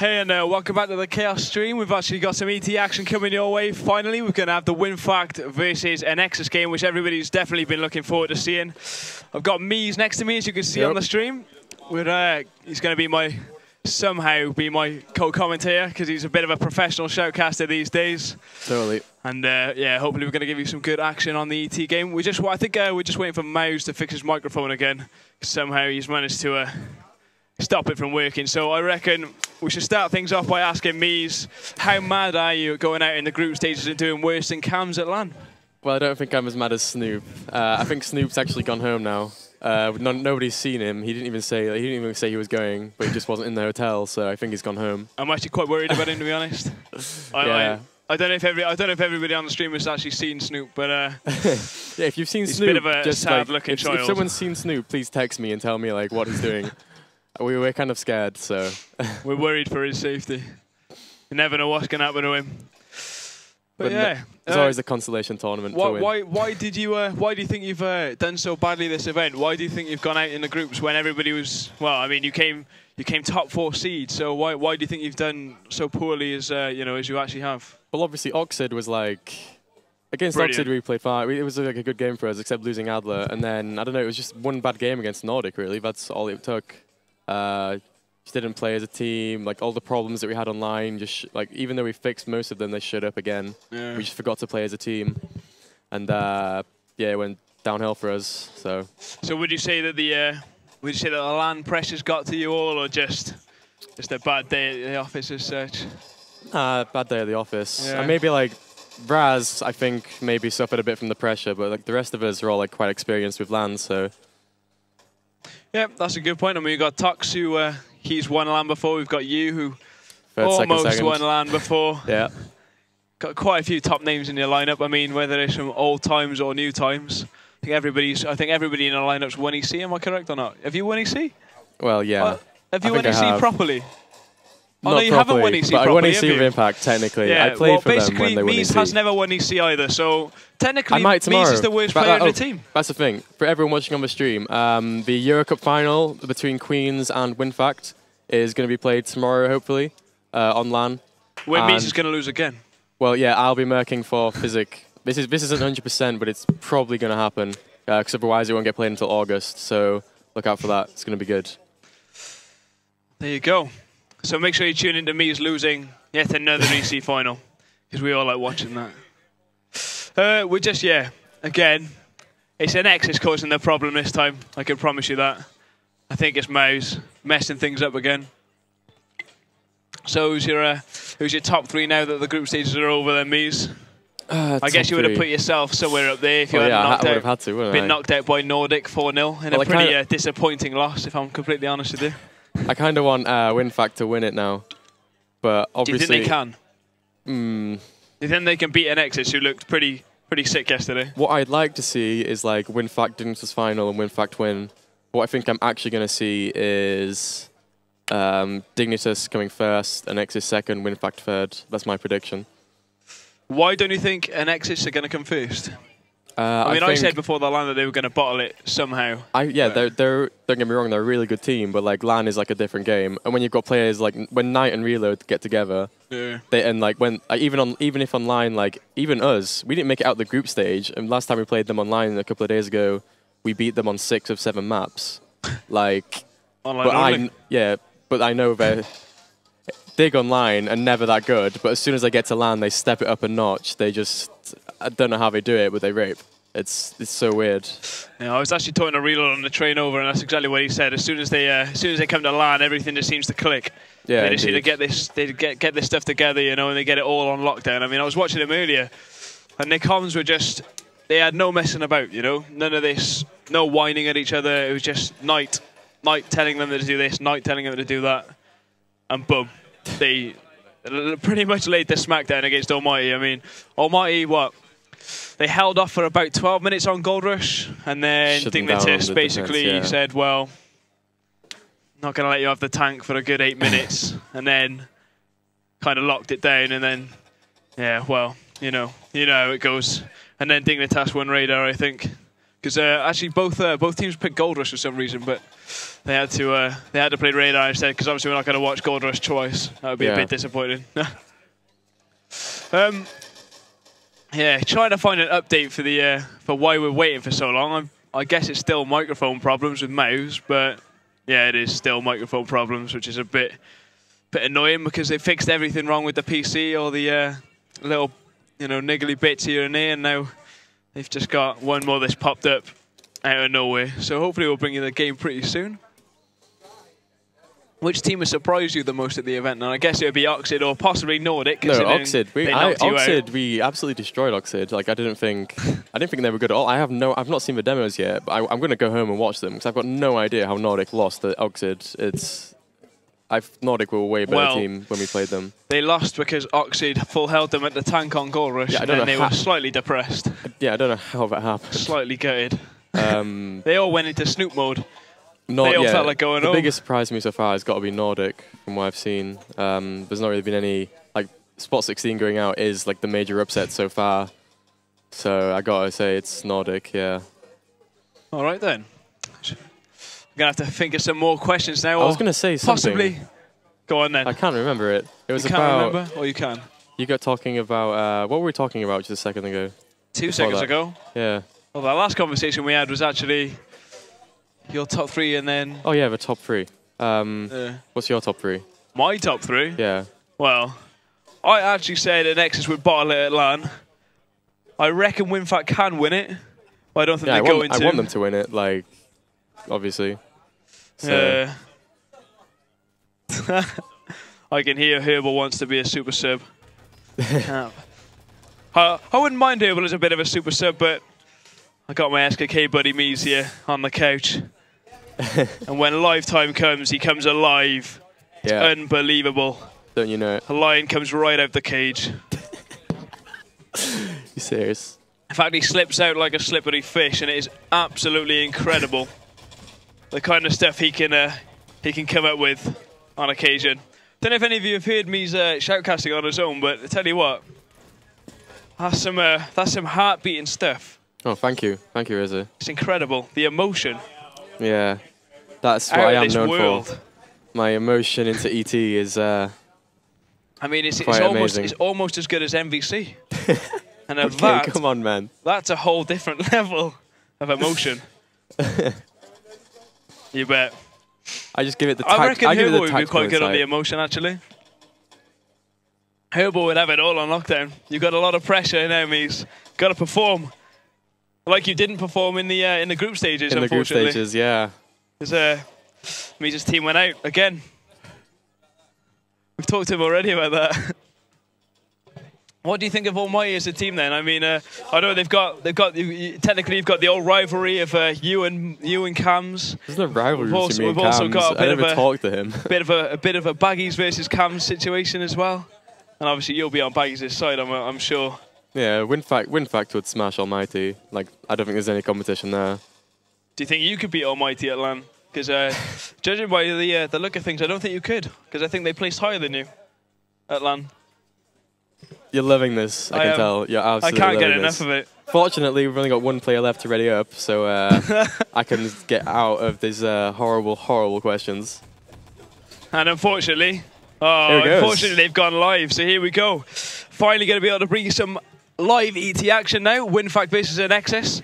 Hey, and uh, welcome back to the Chaos stream. We've actually got some ET action coming your way. Finally, we're going to have the WinFakt versus Anexis game, which everybody's definitely been looking forward to seeing. I've got Mies next to me, as you can see Yep. on the stream. We're, uh, he's going to be my somehow be my co-commentator because he's a bit of a professional shoutcaster these days. Totally. And uh, yeah, hopefully we're going to give you some good action on the ET game. We just, I think uh, we're just waiting for Mouse to fix his microphone again. Somehow he's managed to uh, stop it from working. So I reckon we should start things off by asking Mies, how mad are you going out in the group stages and doing worse than Cams at LAN? Well, I don't think I'm as mad as Snoop. Uh, I think Snoop's actually gone home now. Uh, no, nobody's seen him. He didn't even say he didn't even say he was going, but he just wasn't in the hotel. So I think he's gone home. I'm actually quite worried about him, to be honest. I, Yeah. I, I don't know if every, I don't know if everybody on the stream has actually seen Snoop, but uh, Yeah, if you've seen He's a Snoop, bit of a just like, sad-looking if, if someone's seen Snoop, please text me and tell me like what he's doing. we we're kind of scared, so we're worried for his safety. You never know what's going to happen to him. But, But yeah, it's uh, always a consolation tournament Why, to win. why, why did you? Uh, why do you think you've uh, done so badly this event? Why do you think you've gone out in the groups when everybody was? Well, I mean, you came you came top four seed. So why why do you think you've done so poorly as uh, you know as you actually have? Well, obviously Oxid was like against Brilliant. Oxid we played fine. It was like a good game for us, except losing Adler, and then I don't know. It was just one bad game against Nordic. Really, that's all it took. Uh, just didn't play as a team. Like all the problems that we had online, just sh- like even though we fixed most of them, they showed up again. Yeah. We just forgot to play as a team, and uh, yeah, it went downhill for us. So So would you say that the uh, would you say that the land pressures got to you all, or just just a bad day at the office as such? uh, bad day at the office. Yeah. And maybe like Raz, I think maybe suffered a bit from the pressure, but like the rest of us are all like quite experienced with land, so. Yeah, that's a good point. I mean, we've got Tox who uh, he's won a land before. We've got you who Third, almost second. won land before. Yeah. got quite a few top names in your lineup. I mean, whether it's from old times or new times. I think everybody's. I think everybody in our lineup's won EC. Am I correct or not? Have you won EC? Well, yeah. Have you won EC properly? Oh, no, you haven't won properly, EC but I won properly, EC with? Impact, technically. Yeah. I played well, for them when they won Mies EC. has never won EC either. So technically, I might tomorrow. Mies is the worst But player that- in oh, the team. That's the thing. For everyone watching on the stream, um, the Euro Cup final between Queens and WinFakt is going to be played tomorrow, hopefully, uh, on LAN. Where Mies is going to lose again. Well, yeah, I'll be merking for Physic. This is this isn't 100%, but it's probably going to happen because otherwise it won't get played until August. So look out for that. It's going to be good. There you go. So make sure you tune into Mies losing yet another EC final because we all like watching that. Uh, we're just yeah. Again, it's an X is causing the problem this time. I can promise you that. I think it's Mouse messing things up again. So who's your uh, who's your top three now that the group stages are over? Then Mies. Uh, I guess you would have put yourself somewhere up there if you Well, had yeah, I, knocked I would out, have had to, wouldn't been I? knocked out by Nordic 4 0 in Well, a I pretty kinda- uh, disappointing loss, if I'm completely honest with you. I kind of want uh, WinFakt to win it now, but obviously. Do you think they can? Mm, Do you think they can beat Anexis who looked pretty pretty sick yesterday? What I'd like to see is like WinFakt Dignitas final and WinFakt win. What I think I'm actually going to see is um, Dignitas coming first Exis second, WinFakt third. That's my prediction. Why don't you think Anexis are going to come first? Uh, I mean, I, think- said before the LAN that they were going to bottle it somehow. I, yeah, but- they're, they're, don't get me wrong, they're a really good team, but like LAN is like a different game. And when you've got players like when Knight and Reload get together, Yeah. they, and like when like, even on even if online, like even us, we didn't make it out the group stage. And last time we played them online a couple of days ago, we beat them on six of seven maps. Like Online but I, only. kn- yeah, but I know they're dig online and never that good. But as soon as they get to land, they step it up a notch. They just, I don't know how they do it, but they rape. It's it's so weird. Yeah, I was actually talking to Reload on the train over, and that's exactly what he said. As soon as they, uh, as soon as they come to LAN, everything just seems to click. Yeah, they just need to get this, they get get this stuff together, you know, and they get it all on lockdown. I mean, I was watching them earlier, and their comms were just, they had no messing about, you know, none of this, no whining at each other. It was just night, night telling them to do this, night telling them to do that, and boom, they pretty much laid the smackdown against Almighty. I mean, Almighty, what? They held off for about 12 minutes on Gold Rush, and then Shut them Dignitas the basically defense, yeah. said, well, not going to let you have the tank for a good eight minutes, and then kind of locked it down, and then, yeah, well, you know, you know how it goes. And then Dignitas won Radar, I think, because uh, actually both uh, both teams picked Gold Rush for some reason, but they had to uh, they had to play Radar instead because obviously we're not going to watch Gold Rush twice. That would be Yeah. a bit disappointing. um, yeah, trying to find an update for the uh, for why we're waiting for so long. I'm, I guess it's still microphone problems with Mouse, but yeah, it is still microphone problems, which is a bit bit annoying because they fixed everything wrong with the PC, all the uh, little you know niggly bits here and there, and now they've just got one more that's popped up out of nowhere. So hopefully we'll bring you the game pretty soon. Which team has surprised you the most at the event? And I guess it would be Oxid or possibly Nordic. No, Oxid. We, I. Oxid. We absolutely destroyed Oxid. Like I didn't think, I didn't think they were good at all. I have no, I've not seen the demos yet, but I, I'm going to go home and watch them because I've got no idea how Nordic lost at Oxid. It's, I've Nordic were a way better Well- team when we played them. They lost because Oxid full held them at the tank on goal rush, Yeah, I don't and know they were slightly depressed, Yeah, I don't know how that happened. slightly gutted. Um, They all went into Snoop mode. Nor- They all yeah, felt like going The home. biggest surprise to me so far has got to be Nordic, from what I've seen. Um, there's not really been any like Spot 16 going out is like the major upset so far. So I gotta say it's Nordic. Yeah. All right then. I'm gonna have to think of some more questions now. I was gonna say something. possibly. Go on then. I can't remember it. It was you can't about remember, or you can. you got talking about uh, what were we talking about just a second ago? Two seconds that. ago. Yeah. Well, the last conversation we had was actually your top three, and then Oh yeah, the top three. Um, uh, what's your top three? my top three. Yeah. Well, I actually said Anexis would bottle it at LAN. I reckon WinFakt can win it, but I don't think Yeah, I they're want, going I want them to win it. Like, obviously. So, Uh, I can hear Herbal wants to be a super sub. I, I wouldn't mind Herbal as a bit of a super sub, but I got my SKK buddy Mies here on the couch. and when live time comes, he comes alive. yeah. Unbelievable. don't you know it? A lion comes right out of the cage. You serious? In fact, he slips out like a slippery fish, and it is absolutely incredible. the kind of stuff he can uh, he can come up with on occasion. Don't know if any of you have heard me's uh, shoutcasting on his own, but I tell you what, that's some uh, that's some heart beating stuff. Oh, thank you, thank you, Rizza. It's incredible. The emotion Yeah, that's what out I am known world. for. My emotion into ET is uh, I mean, it's, it's almost it's almost as good as MVC. and okay, that, come on, man. that's a whole different level of emotion. you bet. I just give it the I reckon I the would be quite good on the emotion, actually. Herbal would have it all on lockdown. You've got a lot of pressure in enemies. Got to perform. Like you didn't perform in the uh, in the group stages, in the group stages. Yeah, Because uh, Mises' team went out again. We've talked to him already about that. what do you think of Almighty as a team then? I mean, uh, I know they've got they've got technically you've got the old rivalry of uh, you and you and Cams. there's no rivalry We've also- between me and we've also Cams. got a I bit of never a- talked to him. bit of a, a bit of a baggies versus Cams situation as well. And obviously you'll be on baggies' side, I'm, I'm sure. Yeah, WinFakt, WinFakt would smash Almighty. Like, I don't think there's any competition there. Do you think you could beat Almighty at LAN? Because uh, judging by the uh, the look of things, I don't think you could. Because I think they placed higher than you at LAN. You're loving this. I, I can am. tell. You're absolutely. I can't get enough this. of it. Fortunately, we've only got one player left to ready up, so uh, I can get out of these uh, horrible, horrible questions. And unfortunately, oh, Here it goes. unfortunately they've gone live. So here we go. Finally going to be able to bring you some live ET action now. WinFakt versus Anexis.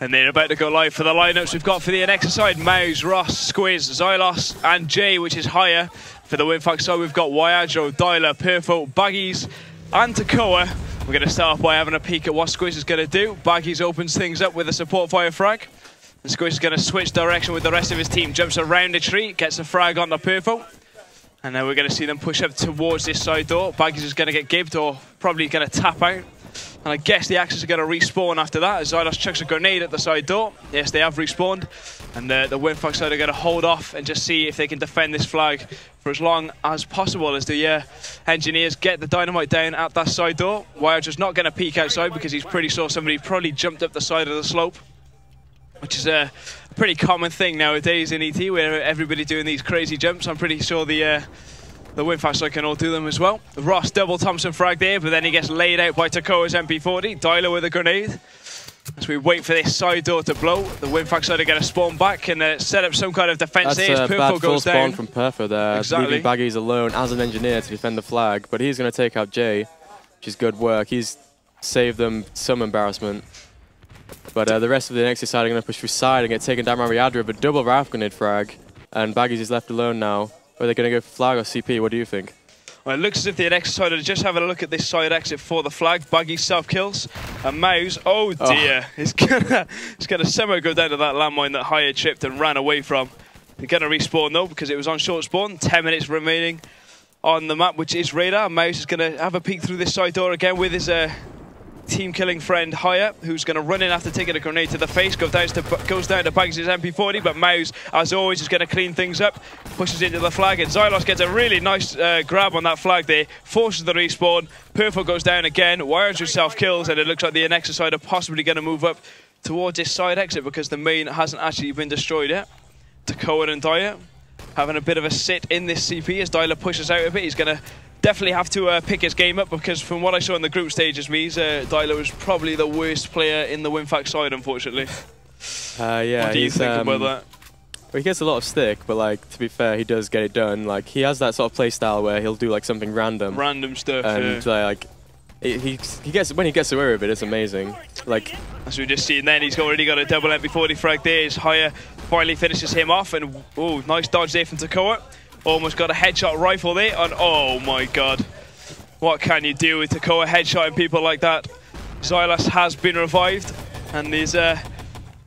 And they're about to go live for the lineups we've got for the NX side. Mouse, Ross, Squiz, Xylos, and Jay, which is higher. For the WinFakt side, we've got Wyadro, Dyler, Perfo, Baggies, and Takoa. We're going to start off by having a peek at what Squiz is going to do. Baggies opens things up with a support fire frag. And Squiz is going to switch direction with the rest of his team. Jumps around a tree, gets a frag on the Perfo. And then we're going to see them push up towards this side door. Baggies is going to get gibbed or probably going to tap out. And I guess the Axis are going to respawn after that as Xylos chucks a grenade at the side door. Yes, they have respawned. And uh, the WinFakt side are going to hold off and just see if they can defend this flag for as long as possible as the uh, engineers get the dynamite down at that side door. Wire just not going to peek outside because he's pretty sure somebody probably jumped up the side of the slope which is a pretty common thing nowadays in ET, where everybody doing these crazy jumps. I'm pretty sure the uh, the WinFakt side can all do them as well. Ross double Thompson frag there, but then he gets laid out by Takoa's MP40. Dyler with a grenade. As we wait for this side door to blow, the Winfax side are going to spawn back and uh, set up some kind of defense That's there as a Purple bad full goes spawn down. from Perfo there, Exactly. leaving Baggies alone as an engineer to defend the flag. But he's going to take out Jay, which is good work. He's saved them some embarrassment. But uh, the rest of the Nexus side are going to push through side and get taken down by Riadra, but double Ralph grenade frag. And Baggies is left alone now. Are they going to go for flag or CP? What do you think? Well, it looks as if the next side are just having a look at this side exit for the flag. Buggy self kills. And Mouse, oh Oh. dear, he's gonna he's gonna somehow go down to that landmine that Haya tripped and ran away from. They're gonna respawn though because it was on short spawn. Ten minutes remaining on the map, which is radar. Mouse is gonna have a peek through this side door again with his uh, team killing friend Haya, who's going to run in after taking a grenade to the face, goes down to, goes down to Banks' MP40, but Mouse, as always, is going to clean things up, pushes into the flag, and Xylos gets a really nice uh, grab on that flag there, forces the respawn, Purple goes down again, Wires yourself kills, and it looks like the Anexis side are possibly going to move up towards this side exit because the main hasn't actually been destroyed yet. To Cohen and Dyer having a bit of a sit in this CP as Dyler pushes out a bit. He's going to definitely have to uh, pick his game up because from what I saw in the group stages, means uh, Dyler was probably the worst player in the Winfax side, unfortunately. Uh, yeah, what do you think um, about that? Well, he gets a lot of stick, but like to be fair, he does get it done. Like he has that sort of play style where he'll do like something random, Random stuff. and yeah. uh, like he, he gets when he gets away with it, it's amazing. Like As we've just seen then, he's already got a double MP40 frag there. His higher finally finishes him off, and oh, nice dodge there from Takoa. Almost got a headshot rifle there, and oh my god. What can you do with Takoa headshotting people like that? Xylos has been revived, and there's uh,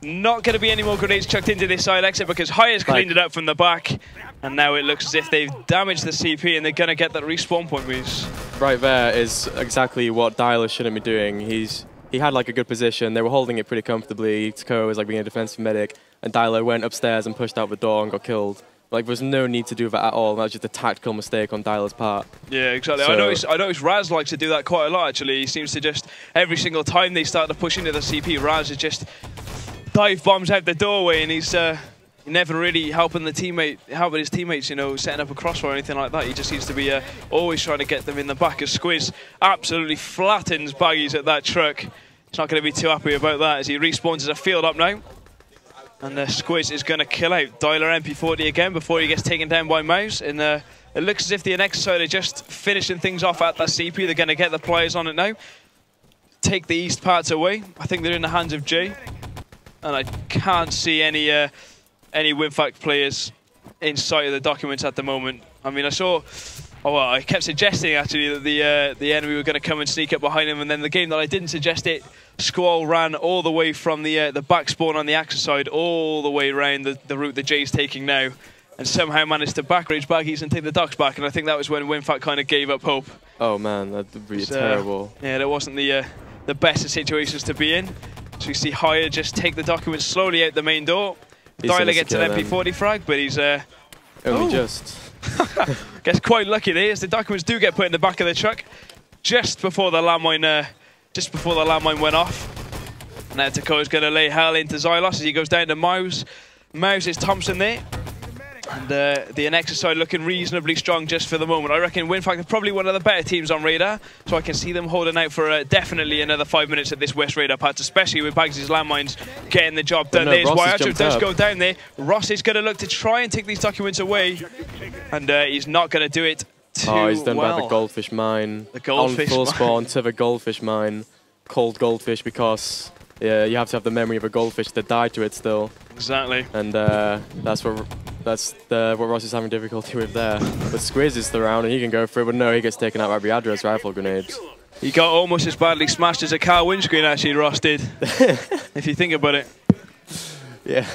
not going to be any more grenades chucked into this side exit because Haya's cleaned it up from the back, and now it looks as if they've damaged the CP and they're going to get that respawn point, Moose. right there is exactly what Dyler shouldn't be doing. He's he had like a good position. They were holding it pretty comfortably. Takoa was like being a defensive medic, and Dyler went upstairs and pushed out the door and got killed. Like there was no need to do that at all. That was just a tactical mistake on Dyler's part. Yeah, exactly. I So- noticed. I noticed Raz likes to do that quite a lot. Actually, he seems to just every single time they start to push into the CP, Raz is just dive bombs out the doorway, and he's uh, never really helping the teammate, helping his teammates. You know, setting up a crossfire or anything like that. He just seems to be uh, always trying to get them in the back. As Squiz absolutely flattens Baggies at that truck. He's not going to be too happy about that as he respawns as a field up now. And the Squiz is going to kill out Dyler MP40 again before he gets taken down by Mouse. And uh, it looks as if the next side are just finishing things off at that CP. They're going to get the players on it now. Take the east parts away. I think they're in the hands of Jay. And I can't see any uh, any WinFakt players in sight of the documents at the moment. I mean, I saw. Oh well, I kept suggesting actually that the uh, the enemy were going to come and sneak up behind him, and then the game that I didn't suggest it, Squall ran all the way from the uh, the back spawn on the Axis side, all the way around the, the route that Jay's taking now, and somehow managed to backridge baggies and take the Ducks back. And I think that was when WinFakt kind of gave up hope. Oh man, that'd be So, terrible. Yeah, that wasn't the uh, the best of situations to be in. So you see Haya just take the documents slowly out the main door. He's gonna gets an. MP40 frag, but he's uh, Only Oh. just. gets quite lucky there as the documents do get put in the back of the truck just before the landmine uh, just before the landmine went off. Now Takoa's going to lay hell into Xylos as he goes down to Mouse. Mouse is Thompson there. And uh, the Anexis side looking reasonably strong just for the moment. I reckon WinFakt are probably one of the better teams on radar, so I can see them holding out for uh, definitely another five minutes at this West radar patch, especially with Bags' landmines getting the job done. no, There's Wyatt, does up. go down there. Ross is going to look to try and take these documents away, and uh, he's not going to do it too Oh, he's done well. by the goldfish mine. The goldfish On full mine. spawn to the goldfish mine. Cold goldfish because yeah, you have to have the memory of a goldfish that died to it still. Exactly. And uh, that's what that's the, what Ross is having difficulty with there. But Squiz is round and he can go through, but no, he gets taken out by Biadra's rifle grenades. He got almost as badly smashed as a car windscreen, actually, Ross did. if you think about it. Yeah.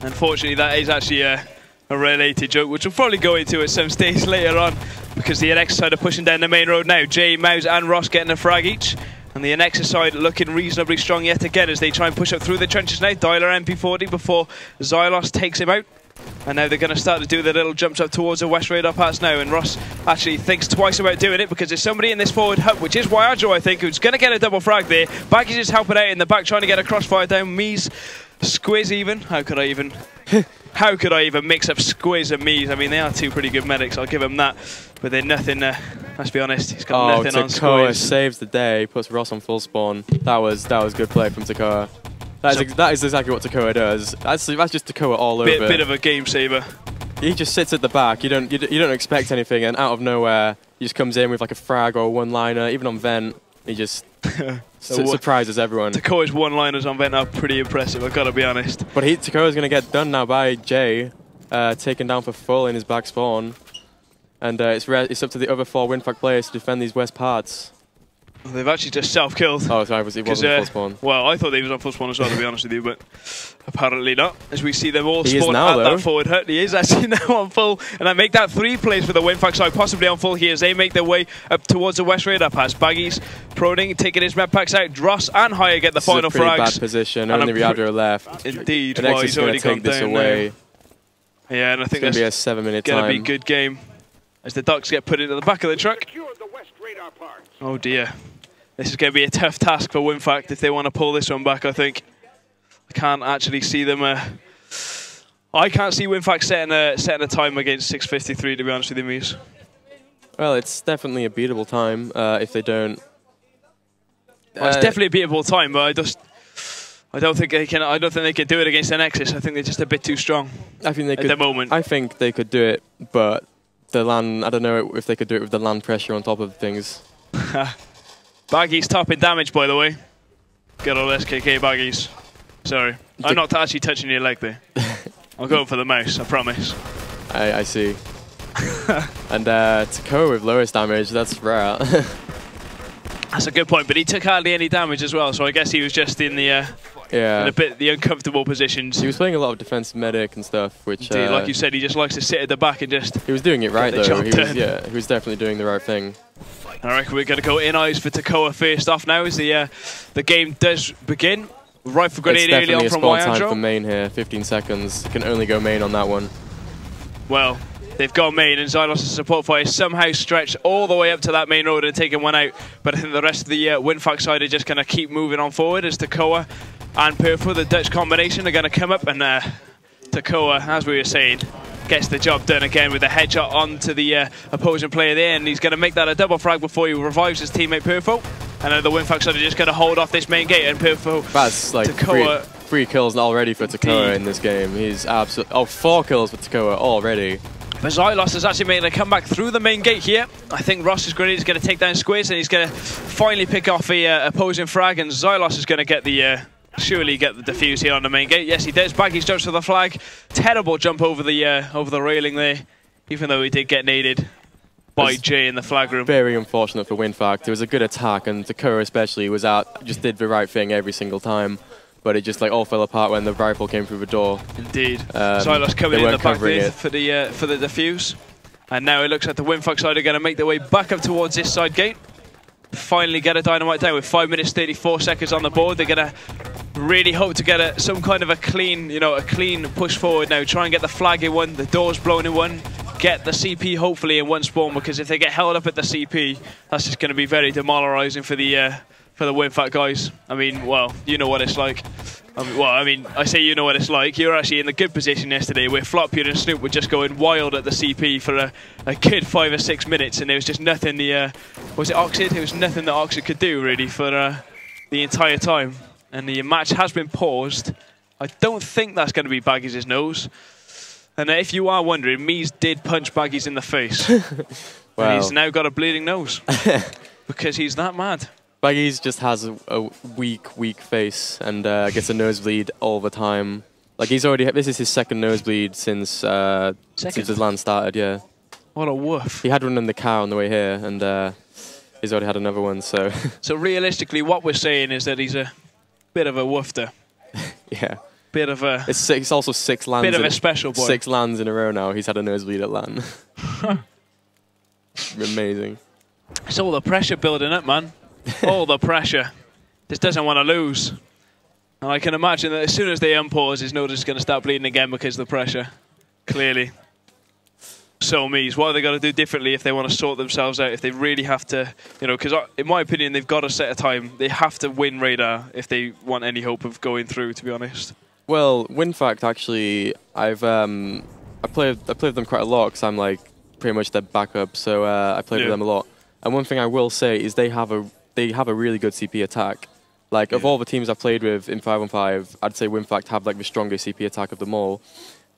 Unfortunately, that is actually a, a related joke, which we'll probably go into at some stage later on, because the NX side are pushing down the main road now. Jay, Mouse, and Ross getting a frag each. And the NX side looking reasonably strong yet again as they try and push up through the trenches now. Dyler MP40 before Xylos takes him out. And now they're going to start to do the little jumps up towards the west radar pass now. And Ross actually thinks twice about doing it because there's somebody in this forward hub, which is Wyajo, I think, who's going to get a double frag there. Baggies is helping out in the back, trying to get a crossfire down. Mies, Squiz even. How could I even how could I even mix up Squiz and Mies? I mean, they are two pretty good medics. I'll give them that, but they're nothing. Uh, let's be honest. He's got Oh, nothing on Takoa Squiz. saves the day, puts Ross on full spawn. That was that was good play from Takoa. That is, So- that is exactly what Takoa does. That's that's just Takoa all Bit, over. bit of a game saver. he just sits at the back. You don't you, you don't expect anything, and out of nowhere, he just comes in with like a frag or a one-liner. Even on vent, he just what- surprises everyone. Takoa's one-liners on vent are pretty impressive. I've got to be honest. But he Takoa's gonna get done now by Jay, uh, taken down for full in his back spawn, and uh, it's re- it's up to the other four WinFakt players to defend these west parts. They've actually just self-killed. Oh, sorry, was- it wasn't uh, full spawn. Well, I thought he was on full spawn as well, to be honest with you, but apparently not. As we see them all He spawn now, at though. that forward hut. He is actually now on full, and I make that three plays for the WinFakt side, possibly on full here as they make their way up towards the West Radar pass. Baggies proning, taking his med packs out. Dross and Haya get the This is a final pretty bad position. and Only Riadro left. Indeed, The well, he's is already gone this down away. Yeah, and I It's think going to be a seven-minute time. going to be a good game as the Ducks get put into the back of the truck. Secure the west radar parts. Oh dear. This is going to be a tough task for WinFakt if they want to pull this one back, I think. I can't actually see them. Uh, I can't see WinFakt setting a, setting a time against 6.53, to be honest with you, Mies. Well, it's definitely a beatable time uh, if they don't. Well, it's Uh, definitely a beatable time, but I just. I don't think they can. I don't think they can do it against the Nexus. I think they're just a bit too strong I think they could at could. the moment. I think they could do it, but the land. I don't know if they could do it with the land pressure on top of things. Baggies topping damage, by the way. Good old SKK Baggies. Sorry, I'm not actually touching your leg there. I'm going for the mouse. I promise. I, I see. and uh, Takoa with lowest damage. That's rare. That's a good point, but he took hardly any damage as well, so I guess he was just in the uh, yeah. And a bit the uncomfortable positions. He was playing a lot of defensive medic and stuff, which Indeed, uh, like you said, he just likes to sit at the back and just. he was doing it right though. He was, yeah, he was definitely doing the right thing. I reckon we're going to go in eyes for Takoa first off now as the uh, the game does begin. Rifle grenade early on from Wyanjo. It's definitely a spawn time for main here. 15 seconds. Can only go main on that one. Well, they've got main and Xylos' support fire somehow stretched all the way up to that main road and taken one out. But I think the rest of the uh, WinFakt side are just going to keep moving on forward as Takoa and Perfo, the Dutch combination, are going to come up and uh, Takoa, as we were saying, gets the job done again with a headshot onto the uh, opposing player there, and he's going to make that a double frag before he revives his teammate Perfo. And then the WinFakt side are just going to hold off this main gate, and Perfo That's like three, three kills already for Takoa in this game. He's absolutely oh four kills for Takoa already. But Xylos has actually made a comeback through the main gate here. I think Ross's grenade is going to take down Squiz and he's going to finally pick off the uh, opposing frag and Xylos is going to get the uh, surely get the defuse here on the main gate. Yes, he does. Baggies jumps for the flag. Terrible jump over the uh, over the railing there, even though he did get naded by It's Jay in the flag room. Very unfortunate for WinFakt. It was a good attack, and Takoa especially was out, just did the right thing every single time. But it just like all fell apart when the rifle came through the door. Indeed. Um, Xylos coming in the back there for the uh, for the defuse. And now it looks like the WinFakt side are going to make their way back up towards this side gate. Finally get a dynamite down with 5 minutes 34 seconds on the board. They're going to really hope to get a, some kind of a clean, you know, a clean push forward now. Try and get the flag in one, the doors blown in one. Get the CP hopefully in one spawn because if they get held up at the CP, that's just going to be very demoralising for the uh, for the WinFakt guys. I mean, well, you know what it's like. I mean, well, I mean, I say you know what it's like. You were actually in the good position yesterday where Flopwood and Snoop were just going wild at the CP for a, a good five or six minutes, and there was just nothing the uh, was it Oxid? There was nothing that Oxid could do really for uh, the entire time, and the match has been paused. I don't think that's going to be Baggies' nose. And if you are wondering, Mies did punch Baggies in the face. and he's now got a bleeding nose because he's that mad. Baggies just has a, a weak, weak face and uh, gets a nosebleed all the time. Like he's already. This is his second nosebleed since uh, Second? since his land started. Yeah, What a woof. he had one in the car on the way here, and uh, he's already had another one. So So realistically, what we're saying is that he's a bit of a woofter, yeah, bit of a it's six, it's also six lands. bit of in, a special boy. Six lands in a row now. He's had a nosebleed at land. Amazing. It's all the pressure building up, man. all the pressure. Just doesn't want to lose. And I can imagine that as soon as they unpause, his nose is going to start bleeding again because of the pressure. Clearly. So Mies what are they got to do differently if they want to sort themselves out? If they really have to, you know, because in my opinion, they've got to set a time. They have to win radar if they want any hope of going through. To be honest. Well, WinFakt actually, I've um, I played I played with them quite a lot because I'm like pretty much their backup, so uh, I played Yeah. with them a lot. And one thing I will say is they have a they have a really good CP attack. Like of all the teams I've played with in five on five, I'd say WinFakt have like the strongest CP attack of them all.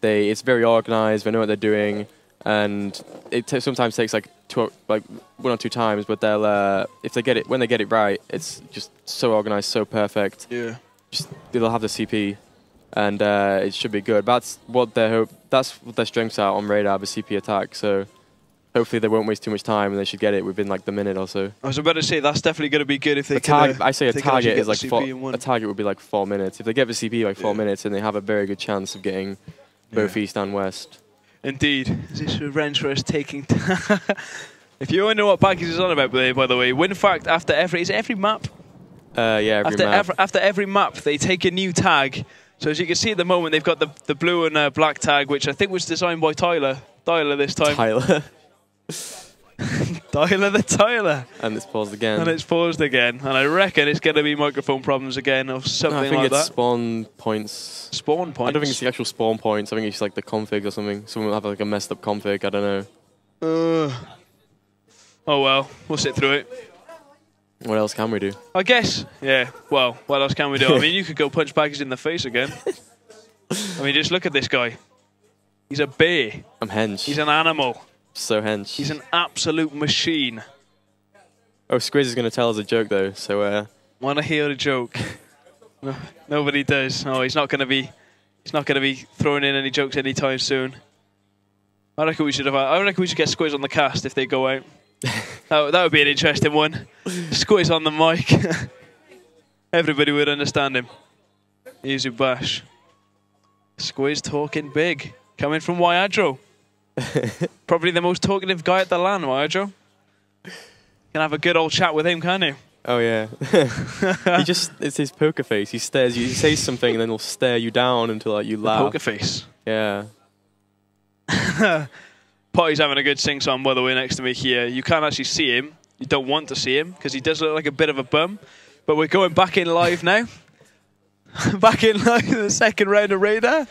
They it's very organized. They know what they're doing, and it sometimes takes like two like one or two times, but they'll uh, if they get it when they get it right, it's just so organized, so perfect Yeah. just they'll have the CP, and uh, it should be good. That's what their hope. That's what their strengths are on radar, the CP attack. So hopefully they won't waste too much time, and they should get it within like the minute or so. I was about to say that's definitely going to be good if they A can. uh, I say a if they can actually target get is like the four, a target would be like four minutes. If they get the CP by four Yeah. minutes, then they have a very good chance of getting both Yeah. east and west. Indeed. Is this revenge for us taking? if you want to know what package is on about, by by the way, WinFakt after every is it every map Uh, yeah, every after map. ev- after every map they take a new tag. So as you can see at the moment, they've got the the blue and uh, black tag, which I think was designed by Tyler. Tyler this time. Tyler, Tyler the Tyler. and it's paused again. And it's paused again. And I reckon it's going to be microphone problems again or something No, I think like it's that. spawn points. Spawn points. I don't think it's the actual spawn points. I think it's like the config or something. Someone will have like a messed up config. I don't know. Uh, oh well, we'll sit through it. What else can we do? I guess. Yeah. Well, what else can we do? I mean, you could go punch Baggage in the face again. I mean, just look at this guy. He's a bear. I'm hench. He's an animal. So hench. He's an absolute machine. Oh, Squiz is going to tell us a joke though, so uh, Want to hear a joke? No, nobody does. Oh, he's not going to be. He's not going to be throwing in any jokes anytime soon. I reckon we should have. I reckon we should get Squiz on the cast if they go out. that, would- that would be an interesting one. Squiz on the mic. Everybody would understand him. Yuzu Bash. Squiz talking big. Coming from Wyadro. Probably the most talkative guy at the LAN, land, Wyadro. Can have a good old chat with him, can't you? oh yeah, he just it's his poker face. He stares you. He says something and then he'll stare you down until like you The laugh. poker face. Yeah, Potty's having a good sing song, by the way, next to me here. You can't actually see him. You don't want to see him because he does look like a bit of a bum. But we're going back in live now. back in live in the second round of Radar.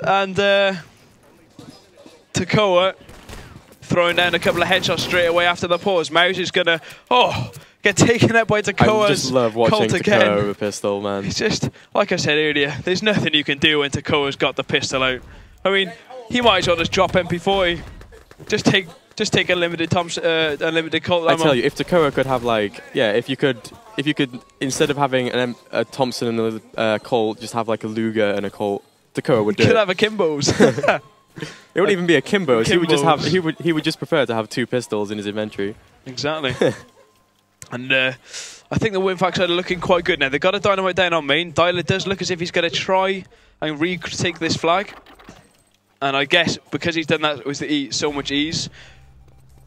And uh, Takoa throwing down a couple of headshots straight away after the pause. Mouse is going to, oh, get taken out by I Takoa's just love watching Colt again. With a pistol, man. It's just, like I said earlier, there's nothing you can do when Takoa's got the pistol out. I mean, he might as well just drop MP40. Just take just take a limited Thompson, uh, a limited Colt I tell you, if Takoa could have like, yeah, if you could, if you could instead of having an, a Thompson and a uh, Colt, just have like a Luger and a Colt. Takoa would do could it. have a Kimbo's. it wouldn't even be a Kimbo. He would just have. He would. He would just prefer to have two pistols in his inventory. exactly. and uh, I think the Winfax are looking quite good now. They've got a dynamite down on main. Dyler does look as if he's going to try and retake this flag. And I guess because he's done that with the e- so much ease,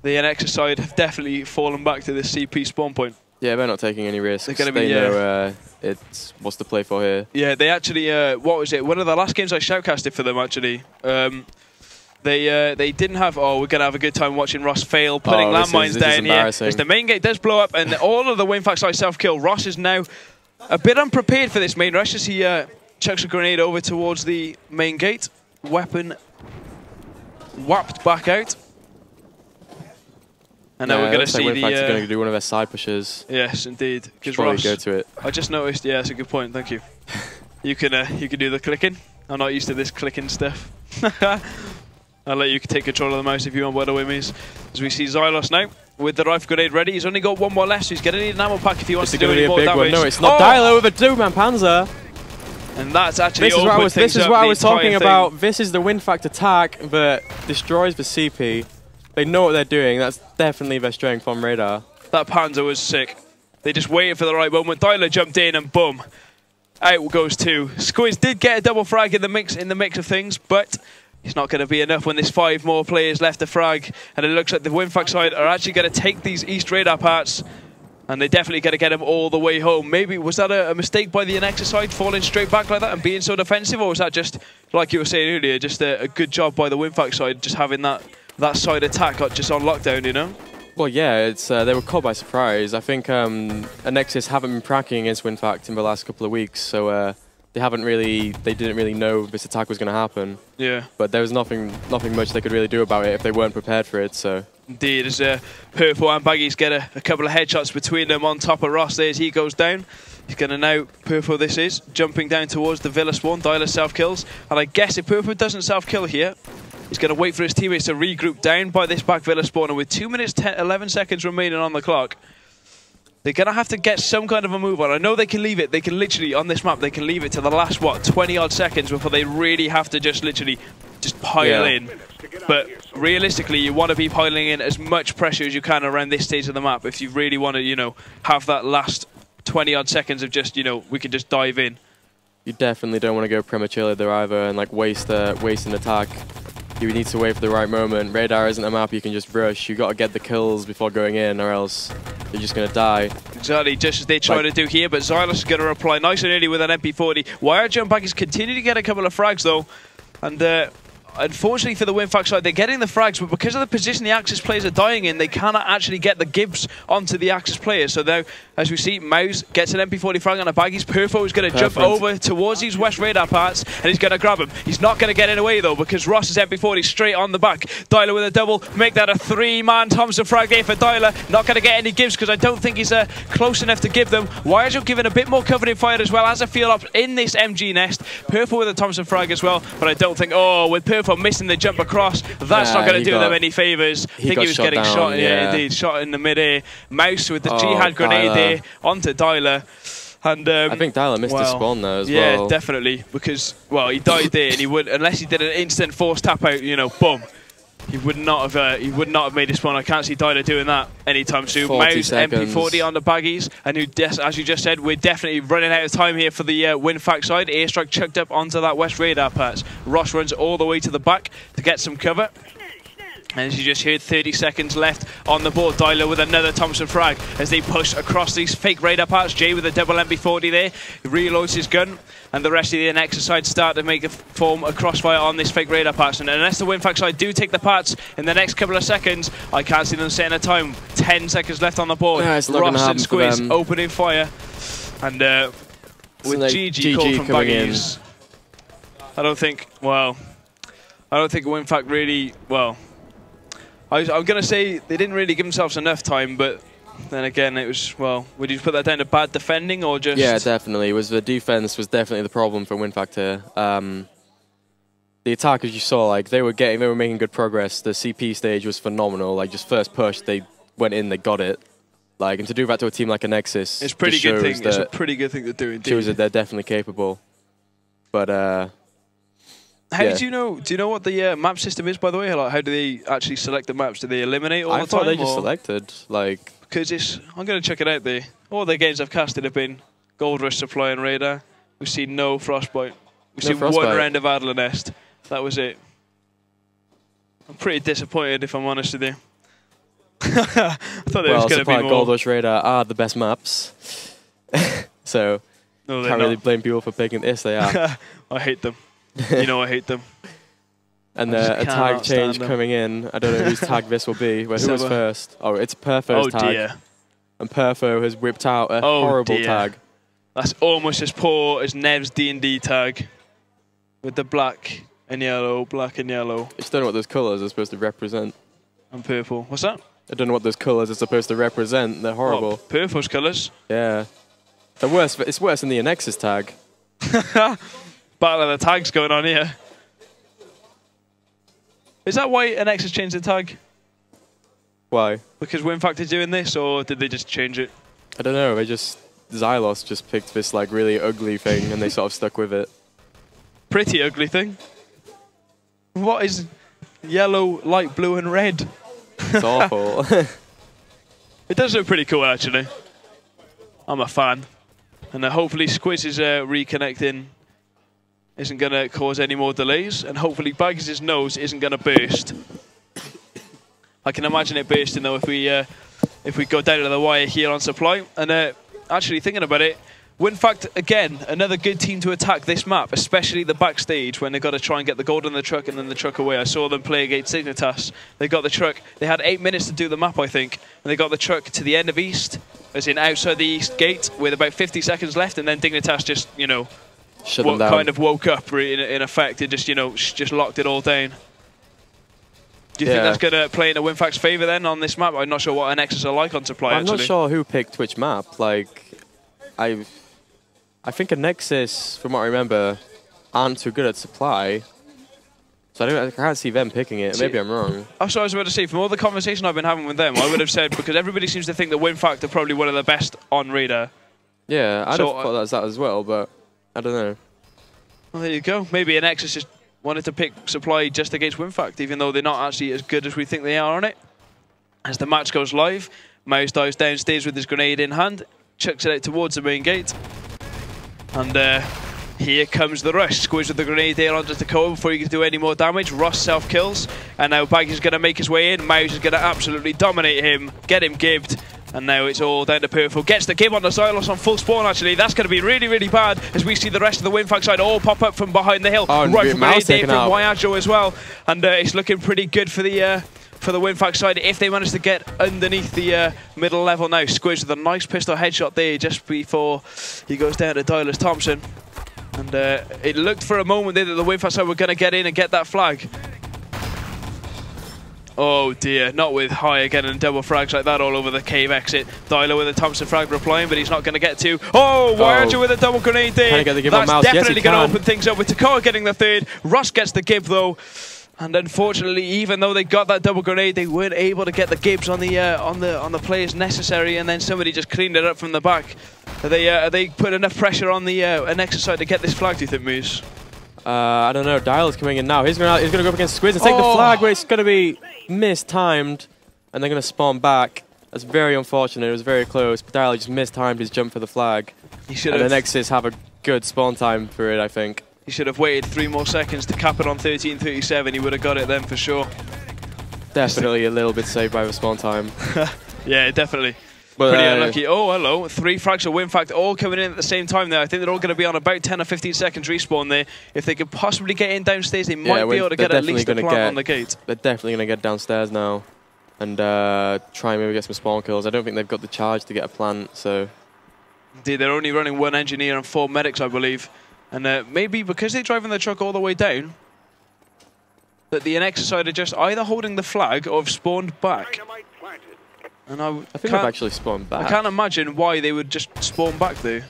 the NX side have definitely fallen back to this CP spawn point. Yeah, they're not taking any risks. They're gonna be, they yeah. know uh, it's what's to play for here. Yeah, they actually. Uh, what was it? One of the last games I shoutcasted for them actually. Um, they uh, they didn't have. Oh, we're gonna have a good time watching Ross fail putting Oh, landmines is down here. As the main gate does blow up, and all of the Winfax side self kill. Ross is now a bit unprepared for this main rush as he uh, chucks a grenade over towards the main gate. Weapon whapped back out. And now Yeah, we're gonna looks like see are the. going to Uh, do one of their side pushes. yes, indeed. Because Ross. go to it. I just noticed. Yeah, that's a good point. Thank you. You can uh, you can do the clicking. I'm not used to this clicking stuff. I'll let you take control of the mouse if you want. By the way, Mies. As we see Xylos now with the rifle grenade ready. He's only got one more left, so he's going to need an ammo pack if he wants is to do going any more damage. one. No, it's not. Oh! Dylo with a two-man Panzer. And that's actually This is what I was. This is what I was talking thing. about. This is the WinFakt attack that destroys the CP. They know what they're doing. That's definitely their strength on radar. That Panzer was sick. They just waited for the right moment. Dyler jumped in and boom. Out goes two. Squiz did get a double frag in the mix in the mix of things, but it's not going to be enough when there's five more players left to frag. And it looks like the Winfax side are actually going to take these East radar parts. And they're definitely going to get them all the way home. Maybe was that a, a mistake by the Anexis side falling straight back like that and being so defensive, or was that just like you were saying earlier, just a, a good job by the Winfax side, just having that that side attack got just on lockdown, you know? Well, yeah, it's uh, they were caught by surprise. I think um, Anexis haven't been pracking against WinFakt in the last couple of weeks, so uh, they haven't really, they didn't really know this attack was going to happen. Yeah. But there was nothing, nothing much they could really do about it if they weren't prepared for it. So Indeed, as uh, Purple and Baggies get a, a couple of headshots between them on top of Ross there as he goes down. He's going to now, Purple this is, jumping down towards the Villa spawn. Dyla self-kills. And I guess if Purple doesn't self-kill here, he's going to wait for his teammates to regroup down by this back Villa spawn. And with 2 minutes 10, 11 seconds remaining on the clock, they're going to have to get some kind of a move on. I know they can leave it. They can literally, on this map, they can leave it to the last, what, 20-odd seconds before they really have to just literally just pile Yeah. in. But realistically, you want to be piling in as much pressure as you can around this stage of the map if you really want to, you know, have that last 20-odd seconds of just, you know, we can just dive in. you definitely don't want to go prematurely there either and like waste, uh, waste an attack. You need to wait for the right moment. Radar isn't a map you can just rush. You got to get the kills before going in, or else you're just gonna die. Exactly, just as they try Like- to do here, but Xylos is going to reply nice and early with an MP40. Wire jump back is continuing to get a couple of frags though, and uh, unfortunately for the WinFakt side, they're getting the frags, but because of the position the Axis players are dying in, they cannot actually get the Gibbs onto the Axis players. So now, as we see, Mouse gets an MP40 frag on a baggies. Perfo is going to jump over towards these West radar parts, and he's going to grab him. He's not going to get in away though, because Ross is MP40 straight on the back. Dyler with a double, make that a three-man Thompson frag there for Dyler. Not going to get any gives because I don't think he's uh, close enough to give them. Wyajo giving a bit more covering fire as well as a feel up in this MG nest. Purple with a Thompson frag as well, but I don't think. Oh, with Purple missing the jump across, that's Yeah, not going to do got- them any favours. I think he was shot getting down, shot. Yeah, indeed, shot in the mid-air. Mouse with the Oh, jihad grenade there onto Dyler. And um, I think Dyler missed the well, spawn there as yeah, well. Yeah, definitely. Because well, he died there, and he would unless he did an instant force tap out. You know, boom. He would not have. Uh, he would not have made a spawn. I can't see Dyler doing that anytime soon. 40 Mouse. MP40 on the baggies, and who, as you just said, we're definitely running out of time here for the uh, WinFakt side. Airstrike chucked up onto that west radar patch. Ross runs all the way to the back to get some cover. And as you just heard, 30 seconds left on the board. Dyler with another Thompson frag as they push across these fake radar parts. Jay with a double MP40 there. He reloads his gun. And the rest of the Nexus side start to make a form a crossfire on this fake radar parts. And unless the WinFakt side do take the parts in the next couple of seconds, I can't see them setting a time. 10 seconds left on the board. Yeah, it's Ross and Squiz opening fire. And uh, with like, GG, called from. Baggies, I don't think, well, I don't think WinFakt really, well, I was, I'm going to say they didn't really give themselves enough time, but then again, it was, well, would you put that down to bad defending or just. Yeah, definitely. It was the defense was definitely the problem for WinFakt here. Um, the attack, as you saw, like they were getting, they were making good progress. The CP stage was phenomenal. Like just first push, they went in, they got it. Like and to do that to a team like a Nexus, It's a pretty good thing. It's a pretty good thing to do indeed. shows that they're definitely capable. But uh, How yeah. do you know? Do you know what the uh, map system is, by the way? Like, how do they actually select the maps? Do they eliminate all I the thought time? they just or- selected like because it's I'm going to check it out there. All the games I've casted have been Gold Rush Supply and Radar. We've seen no Frostbite. We've No seen one Frostbite. round of Adlernest. That was it. I'm pretty disappointed if I'm honest with you. I thought there well, was going to be more. Gold Rush Radar are the best maps. so no, can't really blame people for picking this. They are. I hate them. you know I hate them. And uh, a tag change coming in. I don't know whose tag this will be. But who was first? Oh, it's Perfo's Oh tag. dear. And Perfo has whipped out a Oh, horrible dear. tag. That's almost as poor as Nev's D&D tag. With the black and yellow, black and yellow, I just don't know what those colours are supposed to represent. and purple. What's that? I don't know what those colours are supposed to represent. They're horrible. What, purple's colours. Yeah. The worst. It's worse than the Nexus tag. Battle of the tags going on here. Is that why an X has changed the tag? Why? Because WinFakt is doing this, or did they just change it? I don't know. They just Xylos just picked this like really ugly thing and they sort of stuck with it. Pretty ugly thing. What is yellow, light blue, and red? It's awful. It does look pretty cool, actually. I'm a fan. And uh, hopefully Squiz is uh, reconnecting isn't going to cause any more delays. And hopefully Baggs' nose isn't going to burst. I can imagine it bursting, though, if we uh, if we go down to the wire here on supply. And uh, actually, thinking about it, WinFakt, again, another good team to attack this map, especially the backstage when they've got to try and get the gold in the truck and then the truck away. I saw them play against Dignitas. They got the truck. They had eight minutes to do the map, I think, and they got the truck to the end of East, as in outside the East gate, with about 50 seconds left, and then Dignitas just, you know, shut them down. kind of woke up in, in effect and just you know just locked it all down. Do you think that's going to play in a WinFakt's favour then on this map? I'm not sure what Anexis are like on supply. I'm actually. not sure who picked which map. Like, I, I think a Nexus, from what I remember, aren't too good at supply. So I don't. I can't see them picking it. See- Maybe I'm wrong. Oh, that's what I was about to say. From all the conversation I've been having with them, I would have said because everybody seems to think that WinFakt are probably one of the best on radar. Yeah, I'd So, have thought that's that as well, but I don't know. Well, there you go. Maybe Anexis just wanted to pick supply just against WinFakt, even though they're not actually as good as we think they are on it. As the match goes live, Mouse dives downstairs with his grenade in hand, chucks it out towards the main gate, and uh, here comes the rush. Squiz with the grenade there onto Takoa before he can do any more damage. Ross self kills, and now Baggy's going to make his way in. Mouse is going to absolutely dominate him, get him gibbed. And now it's all down to Purple. Gets the gib on the Xylos on full spawn, actually. That's going to be really, really bad as we see the rest of the WinFakt side all pop up from behind the hill. Oh, right from there from. Wyajo as well. And uh, it's looking pretty good for the uh, for the WinFakt side if they manage to get underneath the uh, middle level now. Squiz with a nice pistol headshot there just before he goes down to Dylas Thompson. And uh, it looked for a moment there that the WinFakt side were going to get in and get that flag. Oh dear, not with high again and double frags like that all over the cave exit. Dyler with a Thompson frag replying, but he's not going to get to. Oh, Wyajo with a double grenade there. Can get the That's Mouse? Yes, definitely going to open things up with Takoa getting the third. Russ gets the give though. And unfortunately, even though they got that double grenade, they weren't able to get the gibs on the uh, on the on the players necessary. And then somebody just cleaned it up from the back. Are they uh, are they put enough pressure on the uh, Anexis to get this flag? Do you think, Moose? Uh, I don't know. Dial is coming in now. He's gonna he's gonna go up against Squiz and take Oh. the flag, but it's gonna be mistimed, and they're gonna spawn back. That's very unfortunate. It was very close, but Dial just mistimed his jump for the flag. He should And the have Nexus have a good spawn time for it, I think. he should have waited three more seconds to cap it on 13:37. He would have got it then for sure. Definitely a little bit saved by the spawn time. Yeah, definitely. But Pretty uh, unlucky. Oh, hello. Three frags of WinFakt all coming in at the same time there. I think they're all going to be on about 10 or 15 seconds respawn there. If they could possibly get in downstairs, they might be able to get at least a gonna plant get- on the gate. They're definitely gonna get downstairs now, and uh, try and maybe get some spawn kills. I don't think they've got the charge to get a plant, so Indeed, they're only running one engineer and four medics, I believe. And uh, maybe because they're driving the truck all the way down, that the NX side are just either holding the flag or have spawned back. Dynamite planted. And I, I think they've actually spawned back. I can't imagine why they would just spawn back there.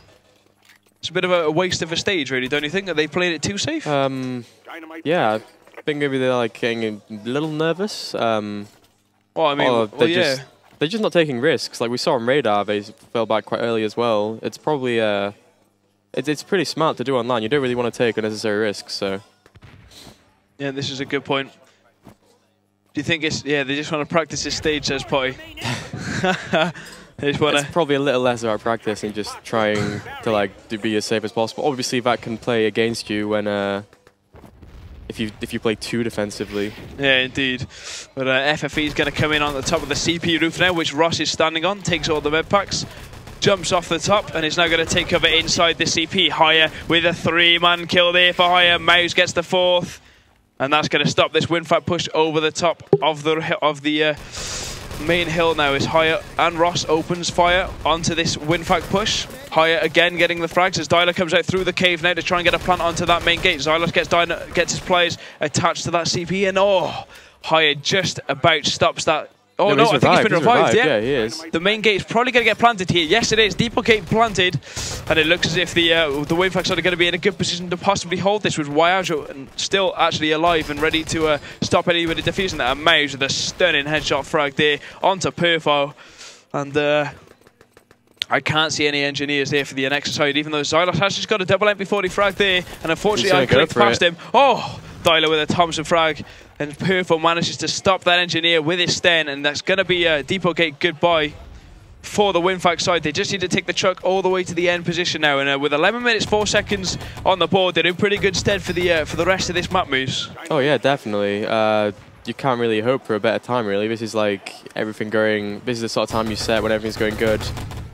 It's a bit of a waste of a stage, really, don't you think? That they played it too safe? Um, yeah, I think maybe they're like getting a little nervous. Um, well, I mean, well, they're yeah. just they're just not taking risks. Like we saw on radar, they fell back quite early as well. It's probably uh, it's it's pretty smart to do online. You don't really want to take unnecessary risks. So Yeah, this is a good point. Do you think it's yeah? They just want to practice this stage, says Potty. they just want to... it's probably a little less about practice and just trying to like to be as safe as possible. Obviously, that can play against you when uh, if you if you play too defensively. Yeah, indeed. But uh, FFE is going to come in on the top of the CP roof now, which Ross is standing on. Takes all the med packs. Jumps off the top and is now going to take cover inside the CP. Higher with a three-man kill there for Higher. Mouse gets the fourth, and that's going to stop this WinFakt push over the top of the of the uh, main hill. Now is Higher and Ross opens fire onto this WinFakt push. Higher again getting the frags as Dyler comes out through the cave now to try and get a plant onto that main gate. Xylos gets Dyler, gets his players attached to that CP and oh, Higher just about stops that. Oh no, he's I think he's been He's revived. Yeah. Yeah, he is. The main gate is probably going to get planted here. Yes, it is. Depot gate planted, and it looks as if the uh, the Windfax are going to be in a good position to possibly hold this with Wyajo and still actually alive and ready to uh, stop anybody defusing that. And Mouse with a stunning headshot frag there onto Perfo, and. Uh, I can't see any engineers there for the NX side, even though Xylos has just got a double MP40 frag there, and unfortunately I clicked past it. him. Oh, Dyler with a Thompson frag, and Perfo manages to stop that engineer with his sten, and that's going to be a Depot Gate goodbye for the WinFakt side. They just need to take the truck all the way to the end position now, and uh, with 11 minutes 4 seconds on the board, they're in pretty good stead for the uh, for the rest of this map moves. Oh yeah, definitely. Uh, you can't really hope for a better time, really. This is like everything going. This is the sort of time you set when everything's going good.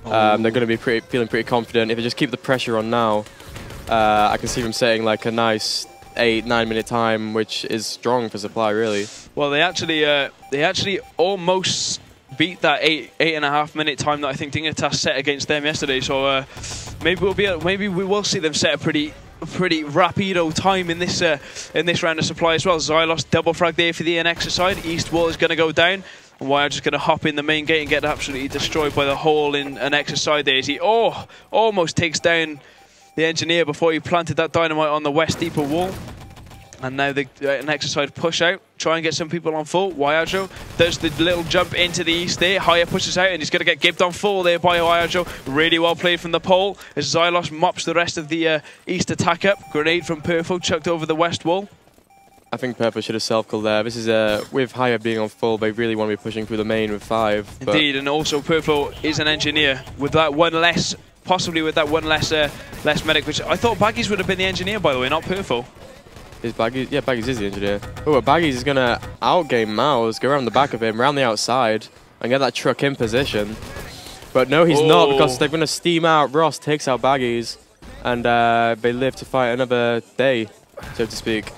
Um, they're going to be pretty, feeling pretty confident. If they just keep the pressure on now, uh, I can see them setting like a nice eight, nine minute time, which is strong for supply, really. Well, they actually uh, they actually almost beat that eight eight and a half minute time that I think Dignitas set against them yesterday. So uh, maybe we'll be maybe we will see them set a pretty pretty rapido time in this uh, in this round of supply as well. Xylos double frag there for the NX side. East wall is going to go down. And Wire just going to hop in the main gate and get absolutely destroyed by the hole in an side there. He oh almost takes down the engineer before he planted that dynamite on the west deeper wall. And now the uh, next side push out, try and get some people on full. Wyajo does the little jump into the east there. Higher pushes out and he's going to get gibbed on full there by Wyajo. Really well played from the pole as Xylos mops the rest of the uh, east attack up. Grenade from Perfo chucked over the west wall. I think Purple should have self-called there. This is uh, with Higher being on full, they really want to be pushing through the main with five. Indeed, and also Perfo is an engineer with that one less, possibly with that one less uh, less medic, which I thought Baggies would have been the engineer, by the way, not Perfo. Is Baggies? Yeah, Baggies is the engineer. Oh, Baggies is gonna outgame Mouse, go around the back of him, around the outside, and get that truck in position. But no, he's not Oh. because they're gonna steam out. Ross takes out Baggies, and uh, they live to fight another day, so to speak.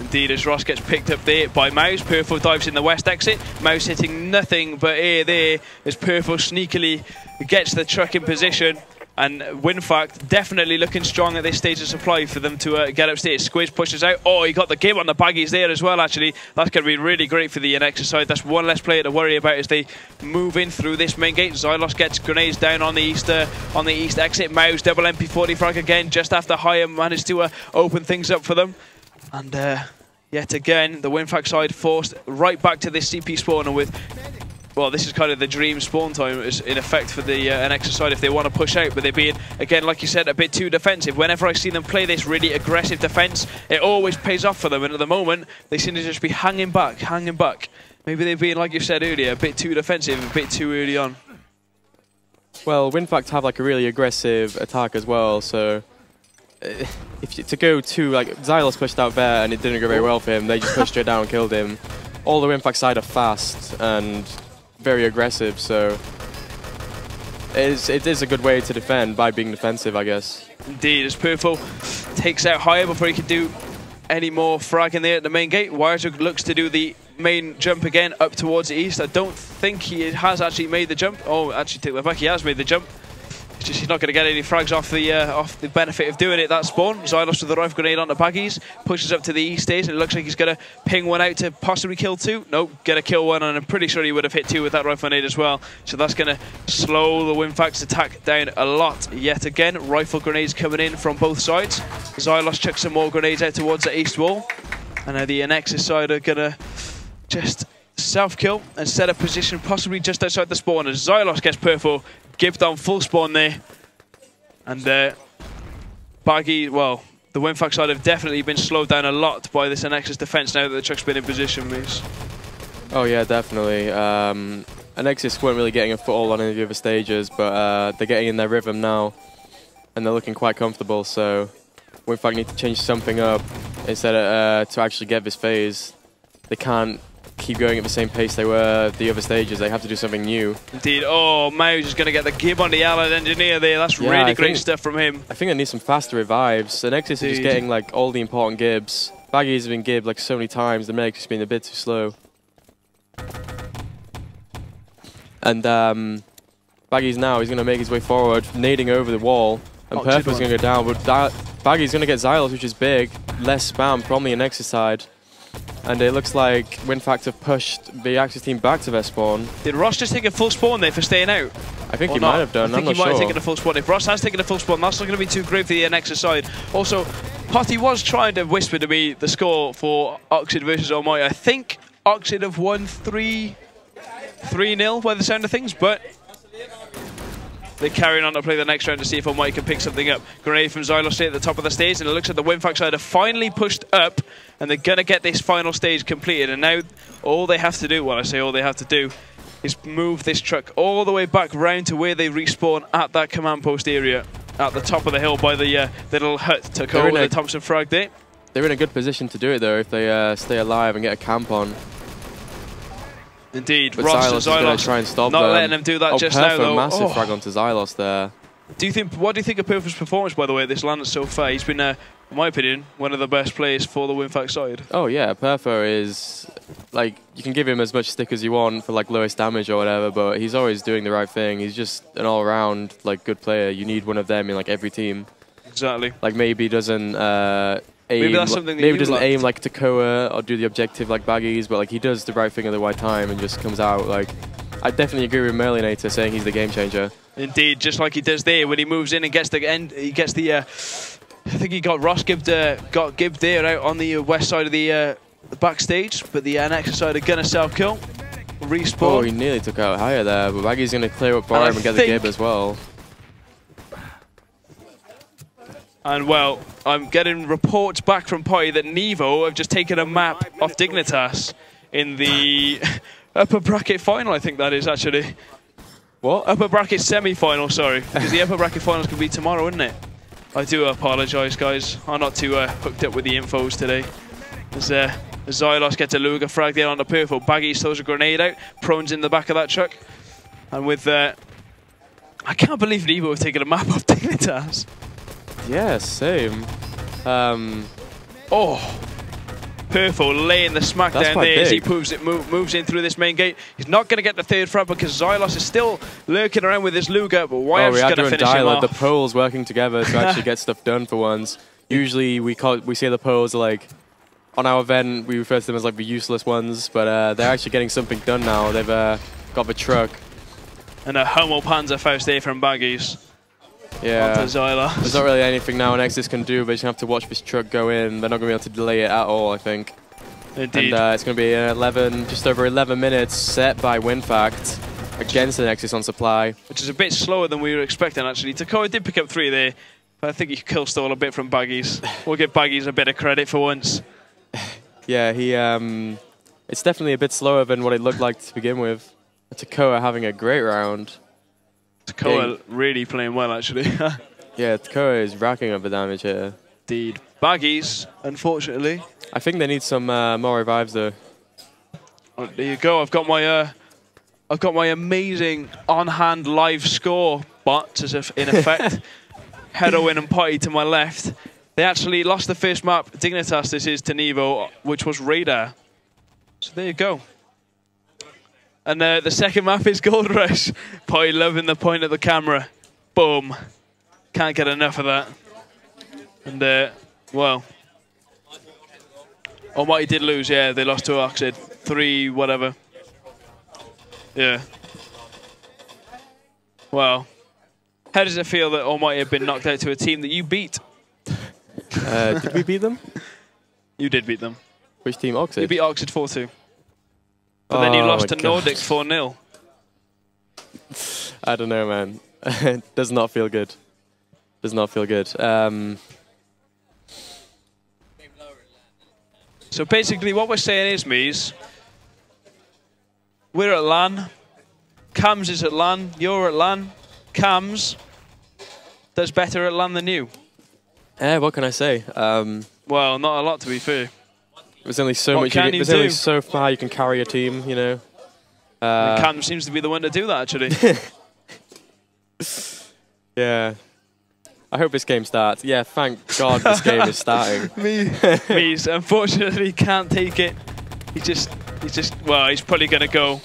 Indeed, as Ross gets picked up there by Mouse, Perfo dives in the west exit. Mouse hitting nothing but air there as Perfo sneakily gets the truck in position. And WinFakt definitely looking strong at this stage of supply for them to uh, get upstairs. Squiz pushes out. Oh, he got the game on the baggies there as well, actually. That's going to be really great for the NX side. That's one less player to worry about as they move in through this main gate. Xylos gets grenades down on the east uh, on the east exit. Mouse double MP40 frag again just after Higher managed to uh, open things up for them. And uh, yet again, the WinFakt side forced right back to this CP spawner with. Well, this is kind of the dream spawn time is in effect for the uh, NX side if they want to push out, but they're being, again, like you said, a bit too defensive. Whenever I see them play this really aggressive defense, it always pays off for them, and at the moment, they seem to just be hanging back, hanging back. Maybe they're being, like you said earlier, a bit too defensive, a bit too early on. Well, WinFakt have like a really aggressive attack as well, so uh, if you, to go to like Xylos pushed out there and it didn't go very well for him, they just pushed straight down and killed him. All the WinFakt side are fast and very aggressive, so it is, it is a good way to defend by being defensive, I guess. Indeed, as Perfo takes out higher before he can do any more fragging there at the main gate. Wirejoke looks to do the main jump again up towards the east. I don't think he has actually made the jump. Oh, actually, take that back. He has made the jump. Just he's not going to get any frags off the uh, off the benefit of doing it that spawn. Xylos with the rifle grenade on the baggies pushes up to the east stage and it looks like he's going to ping one out to possibly kill two. Nope, get a kill one and I'm pretty sure he would have hit two with that rifle grenade as well. So that's going to slow the Winfax attack down a lot yet again. Rifle grenades coming in from both sides. Xylos chucks some more grenades out towards the east wall. And now the Anexis side are going to just self-kill and set a position possibly just outside the spawn as Xylos gets Perfo, Give on full spawn there. And uh, Baggy, well, the Winfax side have definitely been slowed down a lot by this Anexis defense now that the truck's been in position, Moose. Oh yeah, definitely. Um, weren't really getting a foothold on any of the other stages, but uh, they're getting in their rhythm now, and they're looking quite comfortable. So WinFakt need to change something up instead of uh, to actually get this phase. They can't keep going at the same pace they were the other stages. They have to do something new. Indeed. Oh, Mouse is going to get the gib on the Allied Engineer there. That's Yeah, really I great think- stuff from him. I think I need some faster revives. The Nexus is just getting like all the important gibs. Baggies have been gibbed like so many times. The medic's has been a bit too slow. And um, Baggies now he's gonna make his way forward, nading over the wall, and Oh, Purple's gonna go down. But that, Baggies gonna get Xylos, which is big, less spam from the Nexus side. And it looks like WinFakt have pushed the Axis team back to their spawn. Did Ross just take a full spawn there for staying out? I think Or he not? might have done. I think I'm he might sure. have taken a full spawn. If Ross has taken a full spawn, that's not going to be too great for the Nexus side. Also, Potty was trying to whisper to me the score for Oxid versus Almighty. I think Oxid have won 3 3 0 by the sound of things, but they're carrying on to play the next round to see if Almighty can pick something up. Grenade from Xylos at the top of the stage, and it looks like the Winfax side have finally pushed up, and they're going to get this final stage completed. And now all they have to do, well, I say all they have to do, is move this truck all the way back round to where they respawn at that command post area at the top of the hill by the uh, little hut to in the Thompson frag there. They're in a good position to do it though if they uh, stay alive and get a camp on. Indeed, But Ross Xylos and is going to try and stop not them. letting them do that oh, just now though. massive Oh. frag onto Xylos there. Do you think? What do you think of Purple's performance, by the way, this landed so far? He's been, uh, in my opinion, one of the best players for the Winfax side. Oh yeah, Perfo is like you can give him as much stick as you want for like lowest damage or whatever, but he's always doing the right thing. He's just an all-around like good player. You need one of them in like every team. Exactly. Like maybe doesn't uh, aim. that's something that maybe doesn't liked. aim like Takoa or do the objective like Baggies, but like he does the right thing at the right time and just comes out like. I definitely agree with Merlinator saying he's the game changer. Indeed, just like he does there when he moves in and gets the end. He gets the. Uh, I think he got Ross Gibbed, uh, got Gibbed there out on the west side of the, uh, the backstage, but the uh, next side are gonna self kill, Oh, respawn. he nearly took out higher there, but Baggy's going to clear up for And him and get the think- gib as well. And well, I'm getting reports back from Pi that Nevo have just taken a map off Dignitas in the upper bracket final. I think that is actually What? upper bracket semi-final. Sorry, because the upper bracket finals could be tomorrow, isn't it? I do apologise, guys. I'm not too uh, hooked up with the infos today. As uh, Xylos gets a Luger frag there on the purple, Baggy throws a grenade out, Prone's in the back of that truck, and with uh, I can't believe Nevo have taken a map off Dignitas. Yeah, same. Um, Oh, Perfo laying the smack down there as he big. moves, it, move, moves in through this main gate. He's not going to get the third frag because Xylos is still lurking around with his Luger, but oh, Wyev's going to finish him Dialer, the off. poles working together to actually get stuff done for once. Usually we call we say the poles are like on our event we refer to them as like the useless ones, but uh, they're actually getting something done now. They've uh, got the truck. And a Homo Panzer Faust there from Baggies Yeah. onto. There's not really anything now Nexus can do, but just have to watch this truck go in. They're not going to be able to delay it at all, I think. Indeed. And uh, it's going to be an 11, just over 11 minutes set by WinFakt against the Nexus on supply. which is a bit slower than we were expecting, actually. Takoa did pick up three there, but I think he kill stole a bit from Baggies. We'll give Baggies a bit of credit for once. Yeah, he. Um, it's definitely a bit slower than what it looked like to begin with. Takoa having a great round. Takoa really playing well, actually. Yeah, Takoa is racking up the damage here. Indeed. Baggies, unfortunately. I think they need some uh, more revives though. Oh, there you go. I've got my uh, I've got my amazing on-hand live score but as if in effect. Heroin and Potty to my left. They actually lost the first map. Dignitas, this is to Nevo, which was Radar. So there you go. And uh, the second map is Gold Rush. Potty loving the point of the camera. Boom. Can't get enough of that. And uh, well, Almighty did lose, yeah. They lost to Oxid. Three, whatever. Yeah. Well, how does it feel that Almighty have been knocked out to a team that you beat? Uh, did we beat them? You did beat them. Which team? Oxid. You beat Oxid 4 2. But then you Oh lost to God. Nordics 4 0. I don't know, man. it does not feel good. Does not feel good. Um, So basically, what we're saying is, Mies, we're at LAN. Cams is at LAN. You're at LAN. Cams does better at LAN than you. eh, what can I say? Um, Well, not a lot to be fair. There's only so What much. can you, you there's only so far you can carry a team. You know. Uh, Cam seems to be the one to do that, actually. yeah. I hope this game starts. Yeah, thank God this game is starting. Me, Mies, unfortunately, can't take it. He's just, he's just, well, he's probably going to go.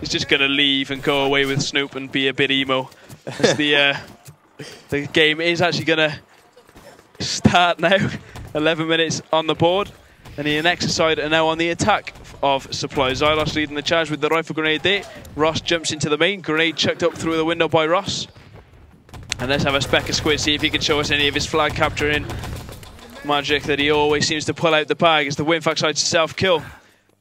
He's just going to leave and go away with Snoop and be a bit emo. The, uh, the game is actually going to start now. 11 minutes on the board. And the next side are now on the attack of Supply. Xylos leading the charge with the rifle grenade there. Ross jumps into the main. Grenade chucked up through the window by Ross. And let's have a speck of squid, see if he can show us any of his flag capturing magic that he always seems to pull out the bag as the Winfax side self-kill.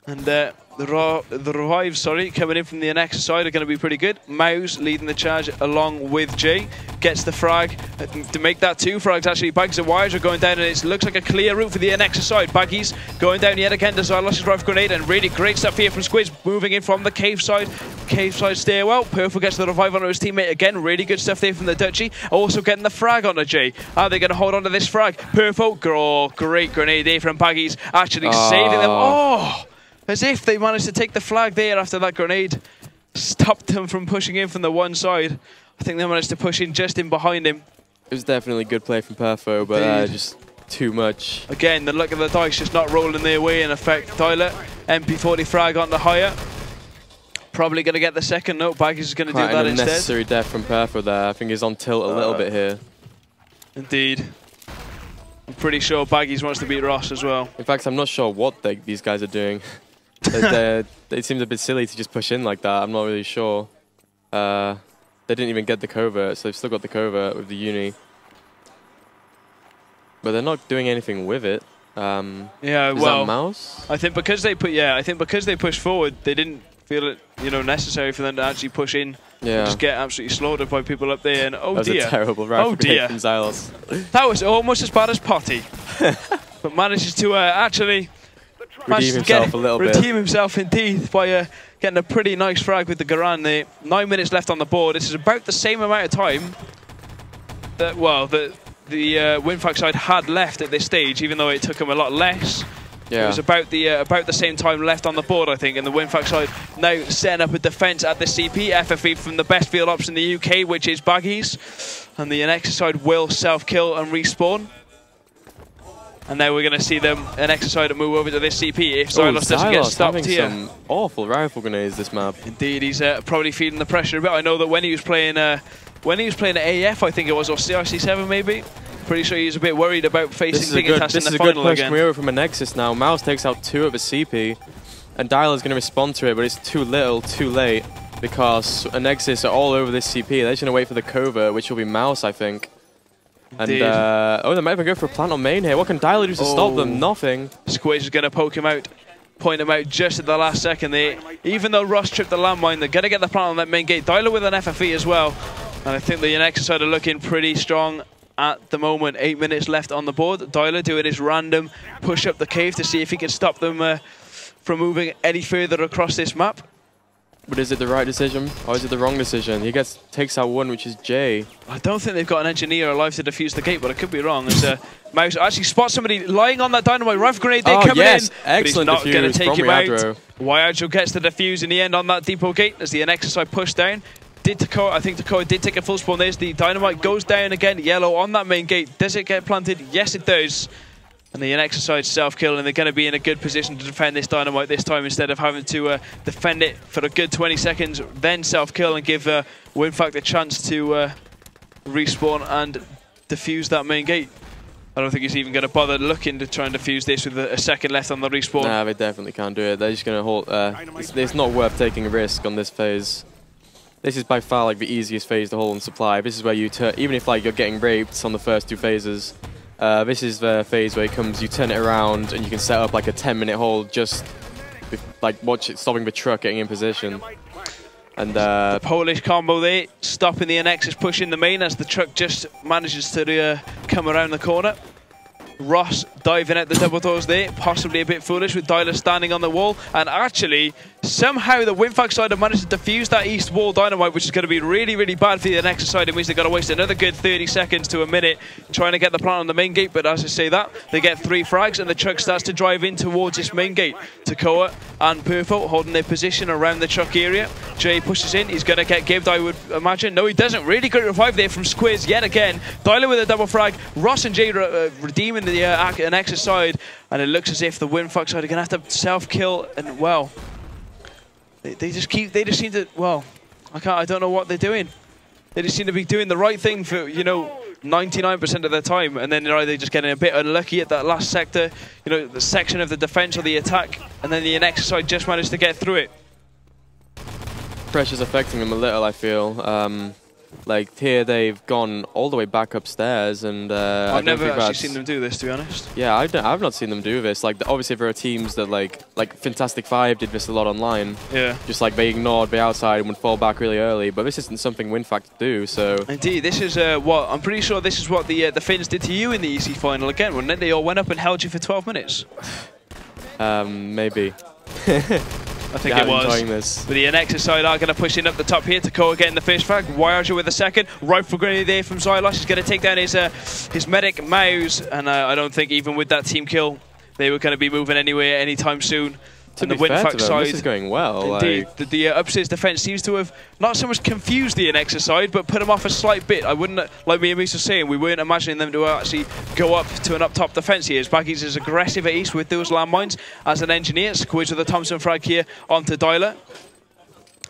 And uh, the, raw, the revives, sorry, coming in from the NX side are going to be pretty good. Mouse leading the charge along with Jay. Gets the frag uh, to make that two frags actually. Bags and wires are going down and it looks like a clear route for the NX side. Baggies going down yet again to Xylos' rifle grenade and really great stuff here from Squiz moving in from the cave side. Cave side stairwell. Purple gets the revive onto his teammate again. Really good stuff there from the Dutchie. Also getting the frag onto Jay. Are they going to hold on to this frag? Purple, oh, great grenade there from Baggies. Actually Oh. saving them. Oh! As if they managed to take the flag there after that grenade stopped them from pushing in from the one side. I think they managed to push in just in behind him. It was definitely good play from Perfo, but uh, just too much. Again, the luck of the dice just not rolling their way in effect. Toilet, MP40 frag on the higher. Probably going to get the second. No, Baggies is going to do that an instead. unnecessary death from Perfo there. I think he's on tilt a little Uh, bit here. Indeed. I'm pretty sure Baggies wants to beat Ross as well. In fact, I'm not sure what they, these guys are doing. they, it seems a bit silly to just push in like that. I'm not really sure. Uh, they didn't even get the covert, so they've still got the covert with the uni. But they're not doing anything with it. Um, Yeah, is well, that mouse? I think because they put yeah, I think because they pushed forward, they didn't feel it you know necessary for them to actually push in. Yeah. Just get absolutely slaughtered by people up there. And oh that was dear, a terrible rifle oh dear, from Xylos. that was almost as bad as Potty, but manages to uh, actually Redeem himself a little bit. redeem himself indeed by uh, getting a pretty nice frag with the Garand there. Nine minutes left on the board. This is about the same amount of time that well that the uh, Winfax side had left at this stage, even though it took them a lot less. It was about the uh, about the same time left on the board, I think, and the Winfax side now setting up a defence at the CP FFE from the best field ops in the UK, which is Baggies, and the Anexis side will self-kill and respawn. And now we're going to see them Anexis side move over to this CP if Xylos doesn't get stopped here. some awful rifle grenades this map. Indeed, he's uh, probably feeling the pressure a bit. I know that when he was playing, uh, when he was playing AF, I think it was, or CRC7 maybe. Pretty sure he was a bit worried about This facing is a good, Dignitas this in is the a good final push again. coming over from Anexis now. Mouse takes out two of a CP, and Dial is going to respond to it, but it's too little, too late, because Anexis are all over this CP. They're just going to wait for the covert, which will be Mouse, I think. And uh, oh, they might even go for a plant on main here. What can Dialer do to stop Oh. them? Nothing. Squiz is going to poke him out, point him out just at the last second there. Even though Ross tripped the landmine, they're going to get the plant on that main gate. Dyler with an FFE as well. And I think the Anexis side are looking pretty strong at the moment. Eight minutes left on the board. Dyler doing his random push up the cave to see if he can stop them uh, from moving any further across this map. But is it the right decision or is it the wrong decision? He gets takes out one, which is Jay. I don't think they've got an engineer alive to defuse the gate, but I could be wrong. As uh, Mouse actually spots somebody lying on that dynamite rifle grenade. They Oh, coming yes. in, but he's not going to take him out. Riadro. Wyadro gets the defuse in the end on that depot gate as the side push down. Did Takoa, I think Takoa did take a full spawn. There's the dynamite goes down again. Yellow on that main gate. Does it get planted? Yes, it does. And the side self-kill, and they're going to be in a good position to defend this dynamite this time instead of having to uh, defend it for a good 20 seconds, then self-kill and give uh, WinFakt a chance to uh, respawn and defuse that main gate. I don't think he's even going to bother looking to try and defuse this with a, second left on the respawn. Nah, they definitely can't do it. They're just going to hold. Uh, it's, it's not worth taking a risk on this phase. This is by far like the easiest phase to hold on supply. This is where you turn, even if like you're getting raped on the first two phases. Uh, this is the phase where it comes, you turn it around and you can set up like a 10 minute hold just like watch it stopping the truck getting in position. And uh, Polish combo there, stopping the NX's push in the main as the truck just manages to uh, come around the corner. Ross diving at the double doors there, possibly a bit foolish with Dyler standing on the wall. And actually, somehow the Winfax side have managed to defuse that east wall dynamite, which is going to be really, really bad for the next side. It means they've got to waste another good 30 seconds to a minute trying to get the plant on the main gate. But as I say that, they get three frags and the truck starts to drive in towards this main gate. Takoa and Perfo holding their position around the truck area. Jay pushes in. He's going to get gibbed, I would imagine. No, he doesn't. Really great revive there from Squiz yet again. Dyler with a double frag. Ross and Jay re- uh, redeeming the uh, an extra side. And it looks as if the Winfox side are going to have to self-kill. And, well, they, they just keep, they just seem to, well, I can't, I don't know what they're doing. They just seem to be doing the right thing for, you know, 99% of their time, and then they're either just getting a bit unlucky at that last sector, you know, the section of the defense or the attack, and then the next side just managed to get through it. pressure's affecting them a little, I feel. Um, like here, they've gone all the way back upstairs, and uh, I've never actually seen them do this, to be honest. Yeah, I've, I've not seen them do this. Like, obviously, there are teams that like like Fantastic Five did this a lot online. Yeah. Just like they ignored the outside and would fall back really early. But this isn't something WinFakt do. So Indeed, this is uh, what I'm pretty sure this is what the uh, the Finns did to you in the EC final again, wasn't it? They all went up and held you for 12 minutes. um, maybe. I think Yeah, it was. enjoying this. But the Anexis side are going to push in up the top here. Takoa getting the first frag. Wyarger with the second. Rifle grenade there from Xylos. He's going to take down his uh, his medic, Mouse. And uh, I don't think even with that team kill, they were going to be moving anywhere anytime soon. To and the them, side. this is going well. Indeed, Like, the, the uh, upstairs defense seems to have not so much confused the Anexis side, but put them off a slight bit. I wouldn't, like me and Moose were saying, we weren't imagining them to actually go up to an up top defense here. As Baggies is aggressive at East with those landmines as an engineer. Squiz with a Thompson frag here onto Dyler.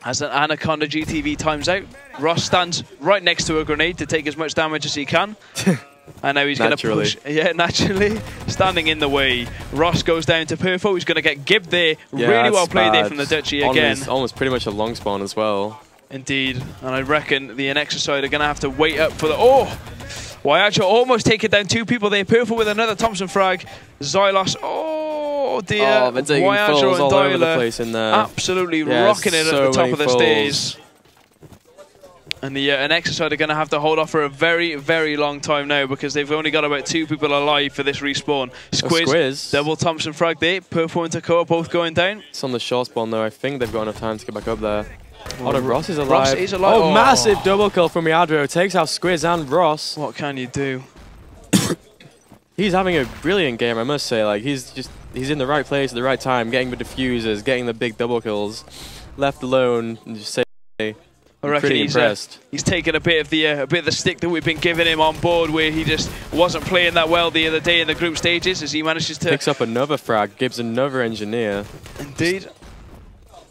As an Anaconda GTV times out, Ross stands right next to a grenade to take as much damage as he can. And now he's going to push. Yeah, naturally. Standing in the way. Ross goes down to Perfo. He's going to get Gib there. Yeah, really well played there from the Dutchie again. Almost, almost pretty much a long spawn as well. Indeed. And I reckon the NX side are going to have to wait up for the... Oh! Wyacho almost taking down two people there. Perfo with another Thompson frag. Xylos. Oh, dear. Oh, Wyacho and all over the place in there. absolutely Yeah, rocking it so at the top of the falls. stairs. And the uh, NX side are going to have to hold off for a very, very long time now because they've only got about two people alive for this respawn. Squiz, Squiz. double Thompson frag there. Perfo and Takoa both going down. It's on the short spawn though. I think they've got enough time to get back up there. Oh, no, Ross is alive. Ross is alive. Oh, Oh. massive double kill from Yadro. Takes out Squiz and Ross. What can you do? He's having a brilliant game, I must say. Like he's just he's in the right place at the right time, getting the diffusers, getting the big double kills. Left alone, and just say I reckon pretty he's, uh, he's taken a bit of the uh, a bit of the stick that we've been giving him on board, where he just wasn't playing that well the other day in the group stages, as he manages to Picks up another frag, gives another engineer. Indeed.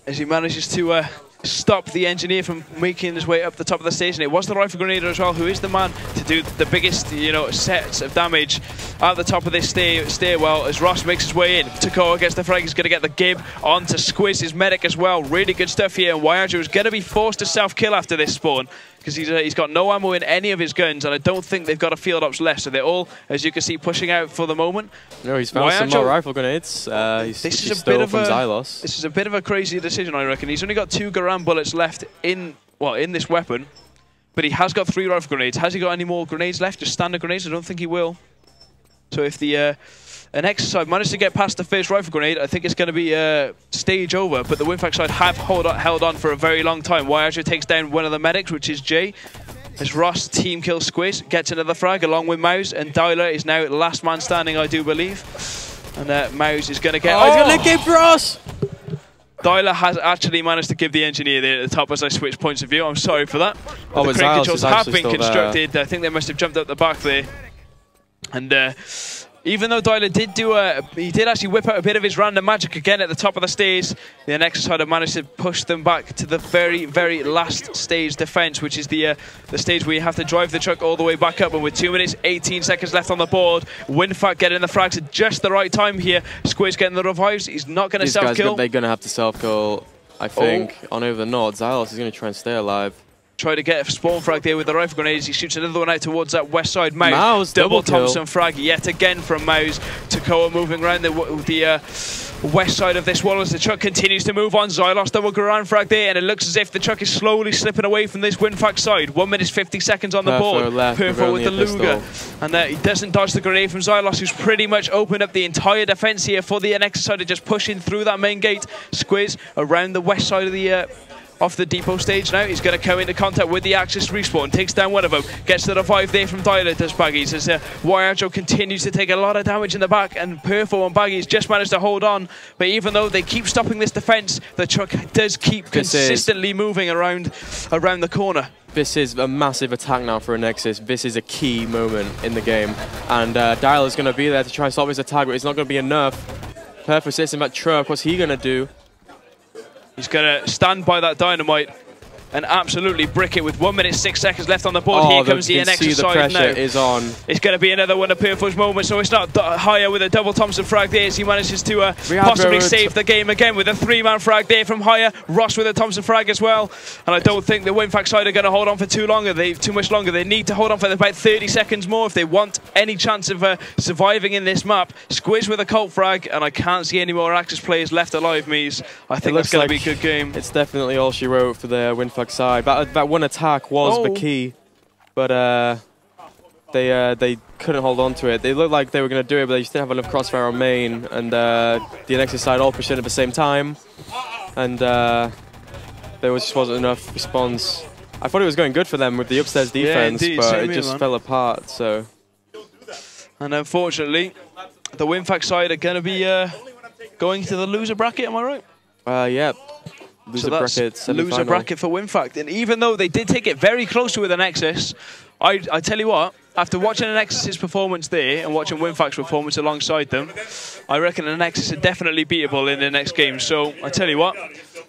As he manages to uh, stop the engineer from making his way up the top of the stage. And it was the rifle grenadier as well, who is the man to do the biggest, you know, sets of damage at the top of this stair stairwell as Ross makes his way in. Takoa gets the frag, he's going to get the gib on to Squiz, his medic as well. Really good stuff here. And Wyajo is going to be forced to self-kill after this spawn because he's, uh, he's got no ammo in any of his guns and I don't think they've got a field ops left. So they're all, as you can see, pushing out for the moment. No, he's found some more rifle grenades. Uh, he's, This he is a bit of a Xylos. this is a bit of a crazy decision, I reckon. He's only got two Garand bullets left in well in this weapon, but he has got three rifle grenades. Has he got any more grenades left? Just standard grenades? I don't think he will. So if the uh, Anexis managed to get past the first rifle grenade, I think it's going to be uh, stage over. But the Winfax side have hold on, held on for a very long time. Wyajo takes down one of the medics, which is Jay. As Ross team kills Squiz, gets another frag along with Mouse, and Dyler is now last man standing, I do believe. And uh, Mouse is going to get. Oh, he's gonna give for us! Dyler has actually managed to give the engineer there at the top as I switch points of view. I'm sorry for that. But Oh, the but crane Xylos controls have been still there. constructed. I think they must have jumped out the back there. And uh, even though Dyler did do a, he did actually whip out a bit of his random magic again at the top of the stage, The Nexus had managed to push them back to the very, very last stage defense, which is the uh, the stage where you have to drive the truck all the way back up. And with two minutes, 18 seconds left on the board, WinFakt getting the frags at just the right time here. Squiz getting the revives. He's not going to self-kill. they're gonna have to self-kill, I think, on over the north. Xylos is gonna try and stay alive. Try to get a spawn frag there with the rifle grenades. He shoots another one out towards that west side. Mouse, Mouse, double, double. Thompson frag yet again from Mouse. Takoa moving around the, the uh, west side of this wall as the truck continues to move on. Xylos double Garand frag there, and it looks as if the truck is slowly slipping away from this WinFakt side. One minute 50 seconds on the Perfo board. left with the Luger. And uh, he doesn't dodge the grenade from Xylos, who's pretty much opened up the entire defense here for the NX side of just pushing through that main gate. Squiz around the west side of the. Uh, off the depot stage now. He's going to come into contact with the Axis respawn. Takes down one of them. Gets the revive there from Dyler. Does Baggies as uh, Wyajo continues to take a lot of damage in the back. And Perfo and Baggies just managed to hold on. But even though they keep stopping this defense, the truck does keep consistently moving around around the corner. This is a massive attack now for Anexis. This is a key moment in the game. And uh, Dial is going to be there to try and stop his attack, but it's not going to be enough. Perfect sits in that truck. What's he going to do? He's going to stand by that dynamite and absolutely brick it with one minute six seconds left on the board. Here comes the NX side now. is on. It's going to be another one of Perful's moments, so it's not higher with a double Thompson frag there as he manages to uh, possibly Road. save the game again with a three-man frag there from higher. Ross with a Thompson frag as well. And I don't think the WinFakt side are going to hold on for too longer. They too much longer. They need to hold on for about 30 seconds more if they want any chance of uh, surviving in this map. Squiz with a Colt frag, and I can't see any more Axis players left alive, Mies. I think that's going to be a good game. It's definitely all she wrote for the Side. That, that one attack was Oh. the key, but uh, they uh, they couldn't hold on to it. They looked like they were going to do it, but they just didn't have enough crossfire on main, and uh, the Nexus side all pushed in at the same time, and uh, there was just wasn't enough response. I thought it was going good for them with the upstairs defense, indeed, but same it just man. fell apart. So And unfortunately, the WinFakt side are going to be uh, going to the loser bracket, am I right? uh, yeah, loser so that's bracket, loser bracket for WinFakt. And even though they did take it very close with Anexis, I, I tell you what, after watching Anexis's performance there and watching WinFakt's performance alongside them, I reckon Anexis are definitely beatable in the next game. So I tell you what,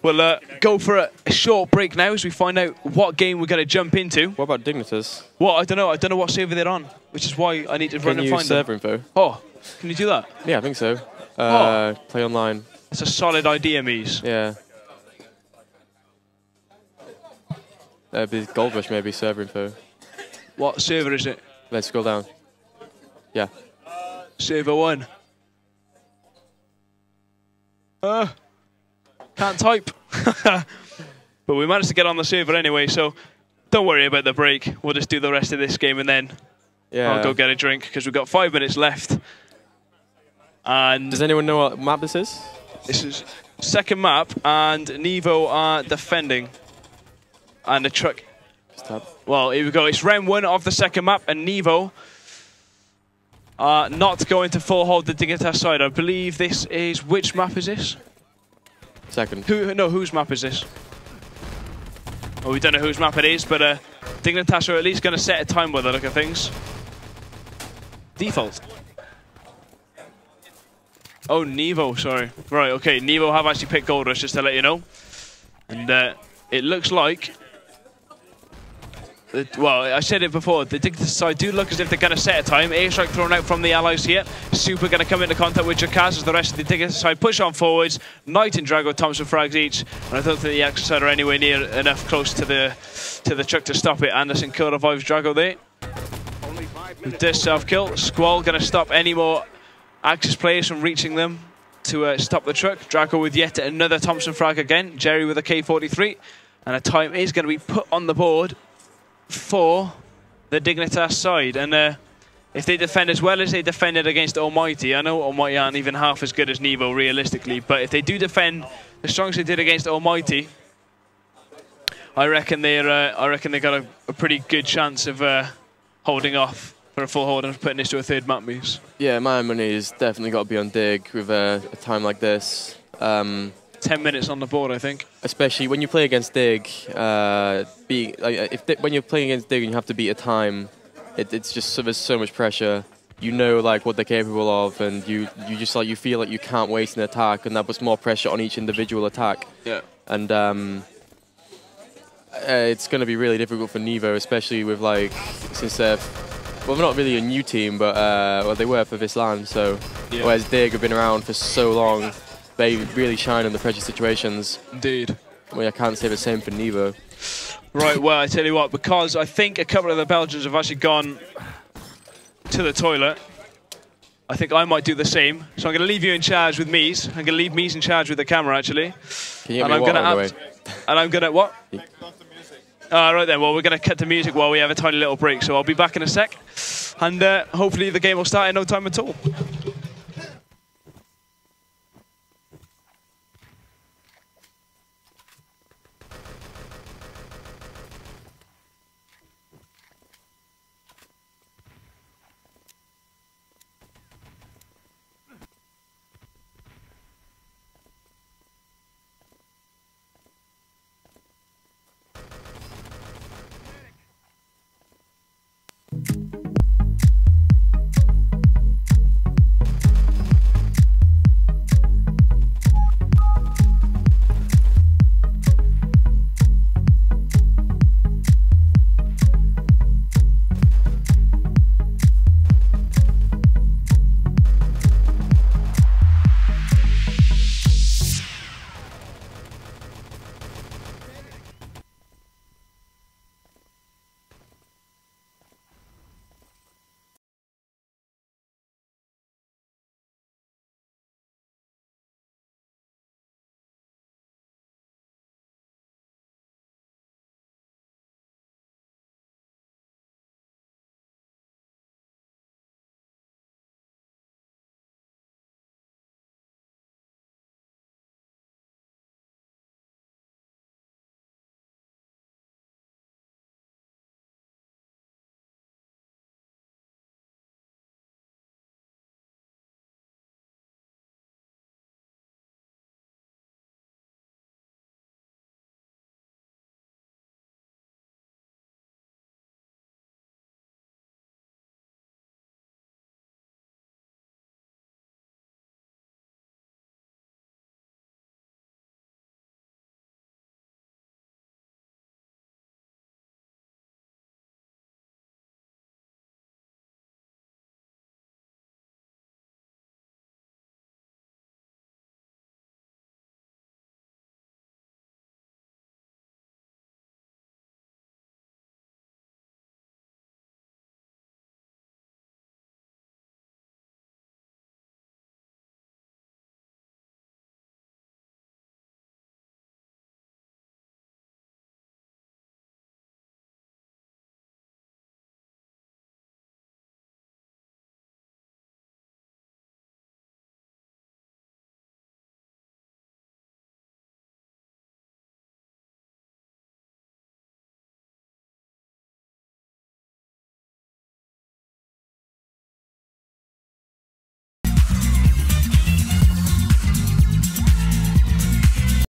We'll uh, go for a, a short break now as we find out what game we're going to jump into. What about Dignitas? Well, I don't know. I don't know what server they're on, which is why I need to run Can and you find server them. info? Oh, can you do that? Yeah, I think so. Oh. Uh, Play online. It's a solid idea, Mies. Yeah. Uh, be Gold Rush maybe server info. What server is it? Let's scroll down. Yeah. Server one. Uh, can't type. but we managed to get on the server anyway, so don't worry about the break. We'll just do the rest of this game and then Yeah. I'll go get a drink because we've got five minutes left. And Does anyone know what map this is? this is second map, and Nevo are defending. And the truck. Well, here we go. It's round one of the second map, and Nevo are not going to full hold the Dignitas side. I believe this is which map is this? Second. Who? No, whose map is this? Well, we don't know whose map it is, but uh, Dignitas are at least going to set a time by the look of things. Default. Oh, Nevo, sorry. Right, okay, Nevo have actually picked Gold Rush, just to let you know. And uh, it looks like well, I said it before. The Dignitas side do look as if they're going to set a time. Airstrike thrown out from the allies here. Super going to come into contact with Jacaz as the rest of the Dignitas side push on forwards. Knight and Drago, Thompson frags each. And I don't think the Axis are anywhere near enough close to the to the truck to stop it. Anderson kill revives Drago there. With this self-kill, Squall going to stop any more Axis players from reaching them to uh, stop the truck. Drago with yet another Thompson frag again. Jerry with a K43. And a time is going to be put on the board for the Dignitas side. And uh, if they defend as well as they defended against Almighty, I know Almighty aren't even half as good as Nevo realistically, but if they do defend as strong as they did against Almighty, I reckon they're uh, I reckon they got a, a pretty good chance of uh, holding off for a full hold and putting this to a third map moves. Yeah, my money has definitely got to be on Dig with a, a time like this. Um, Ten minutes on the board, I think. especially when you play against Dig, uh, be, like, uh, if when you're playing against Dig and you have to beat a time, it, it's just so, there's so much pressure. You know like what they're capable of, and you you just like you feel like you can't waste an attack, and that puts more pressure on each individual attack. Yeah. And um, uh, it's going to be really difficult for Nevo, especially with like since they're well, they're not really a new team, but uh, well they were for this land. So Yeah. whereas Dig have been around for so long, they really shine in the pressure situations. Indeed. Well, I can't say the same for Nevo. Right, well, I tell you what, because I think a couple of the Belgians have actually gone to the toilet, I think I might do the same. So I'm going to leave you in charge with Mies. I'm going to leave Mies in charge with the camera, actually. Can you get And me I'm water gonna on the have way? And I'm going to, what? All right then, well, we're going to cut the music while we have a tiny little break. So I'll be back in a sec. And uh, hopefully the game will start in no time at all.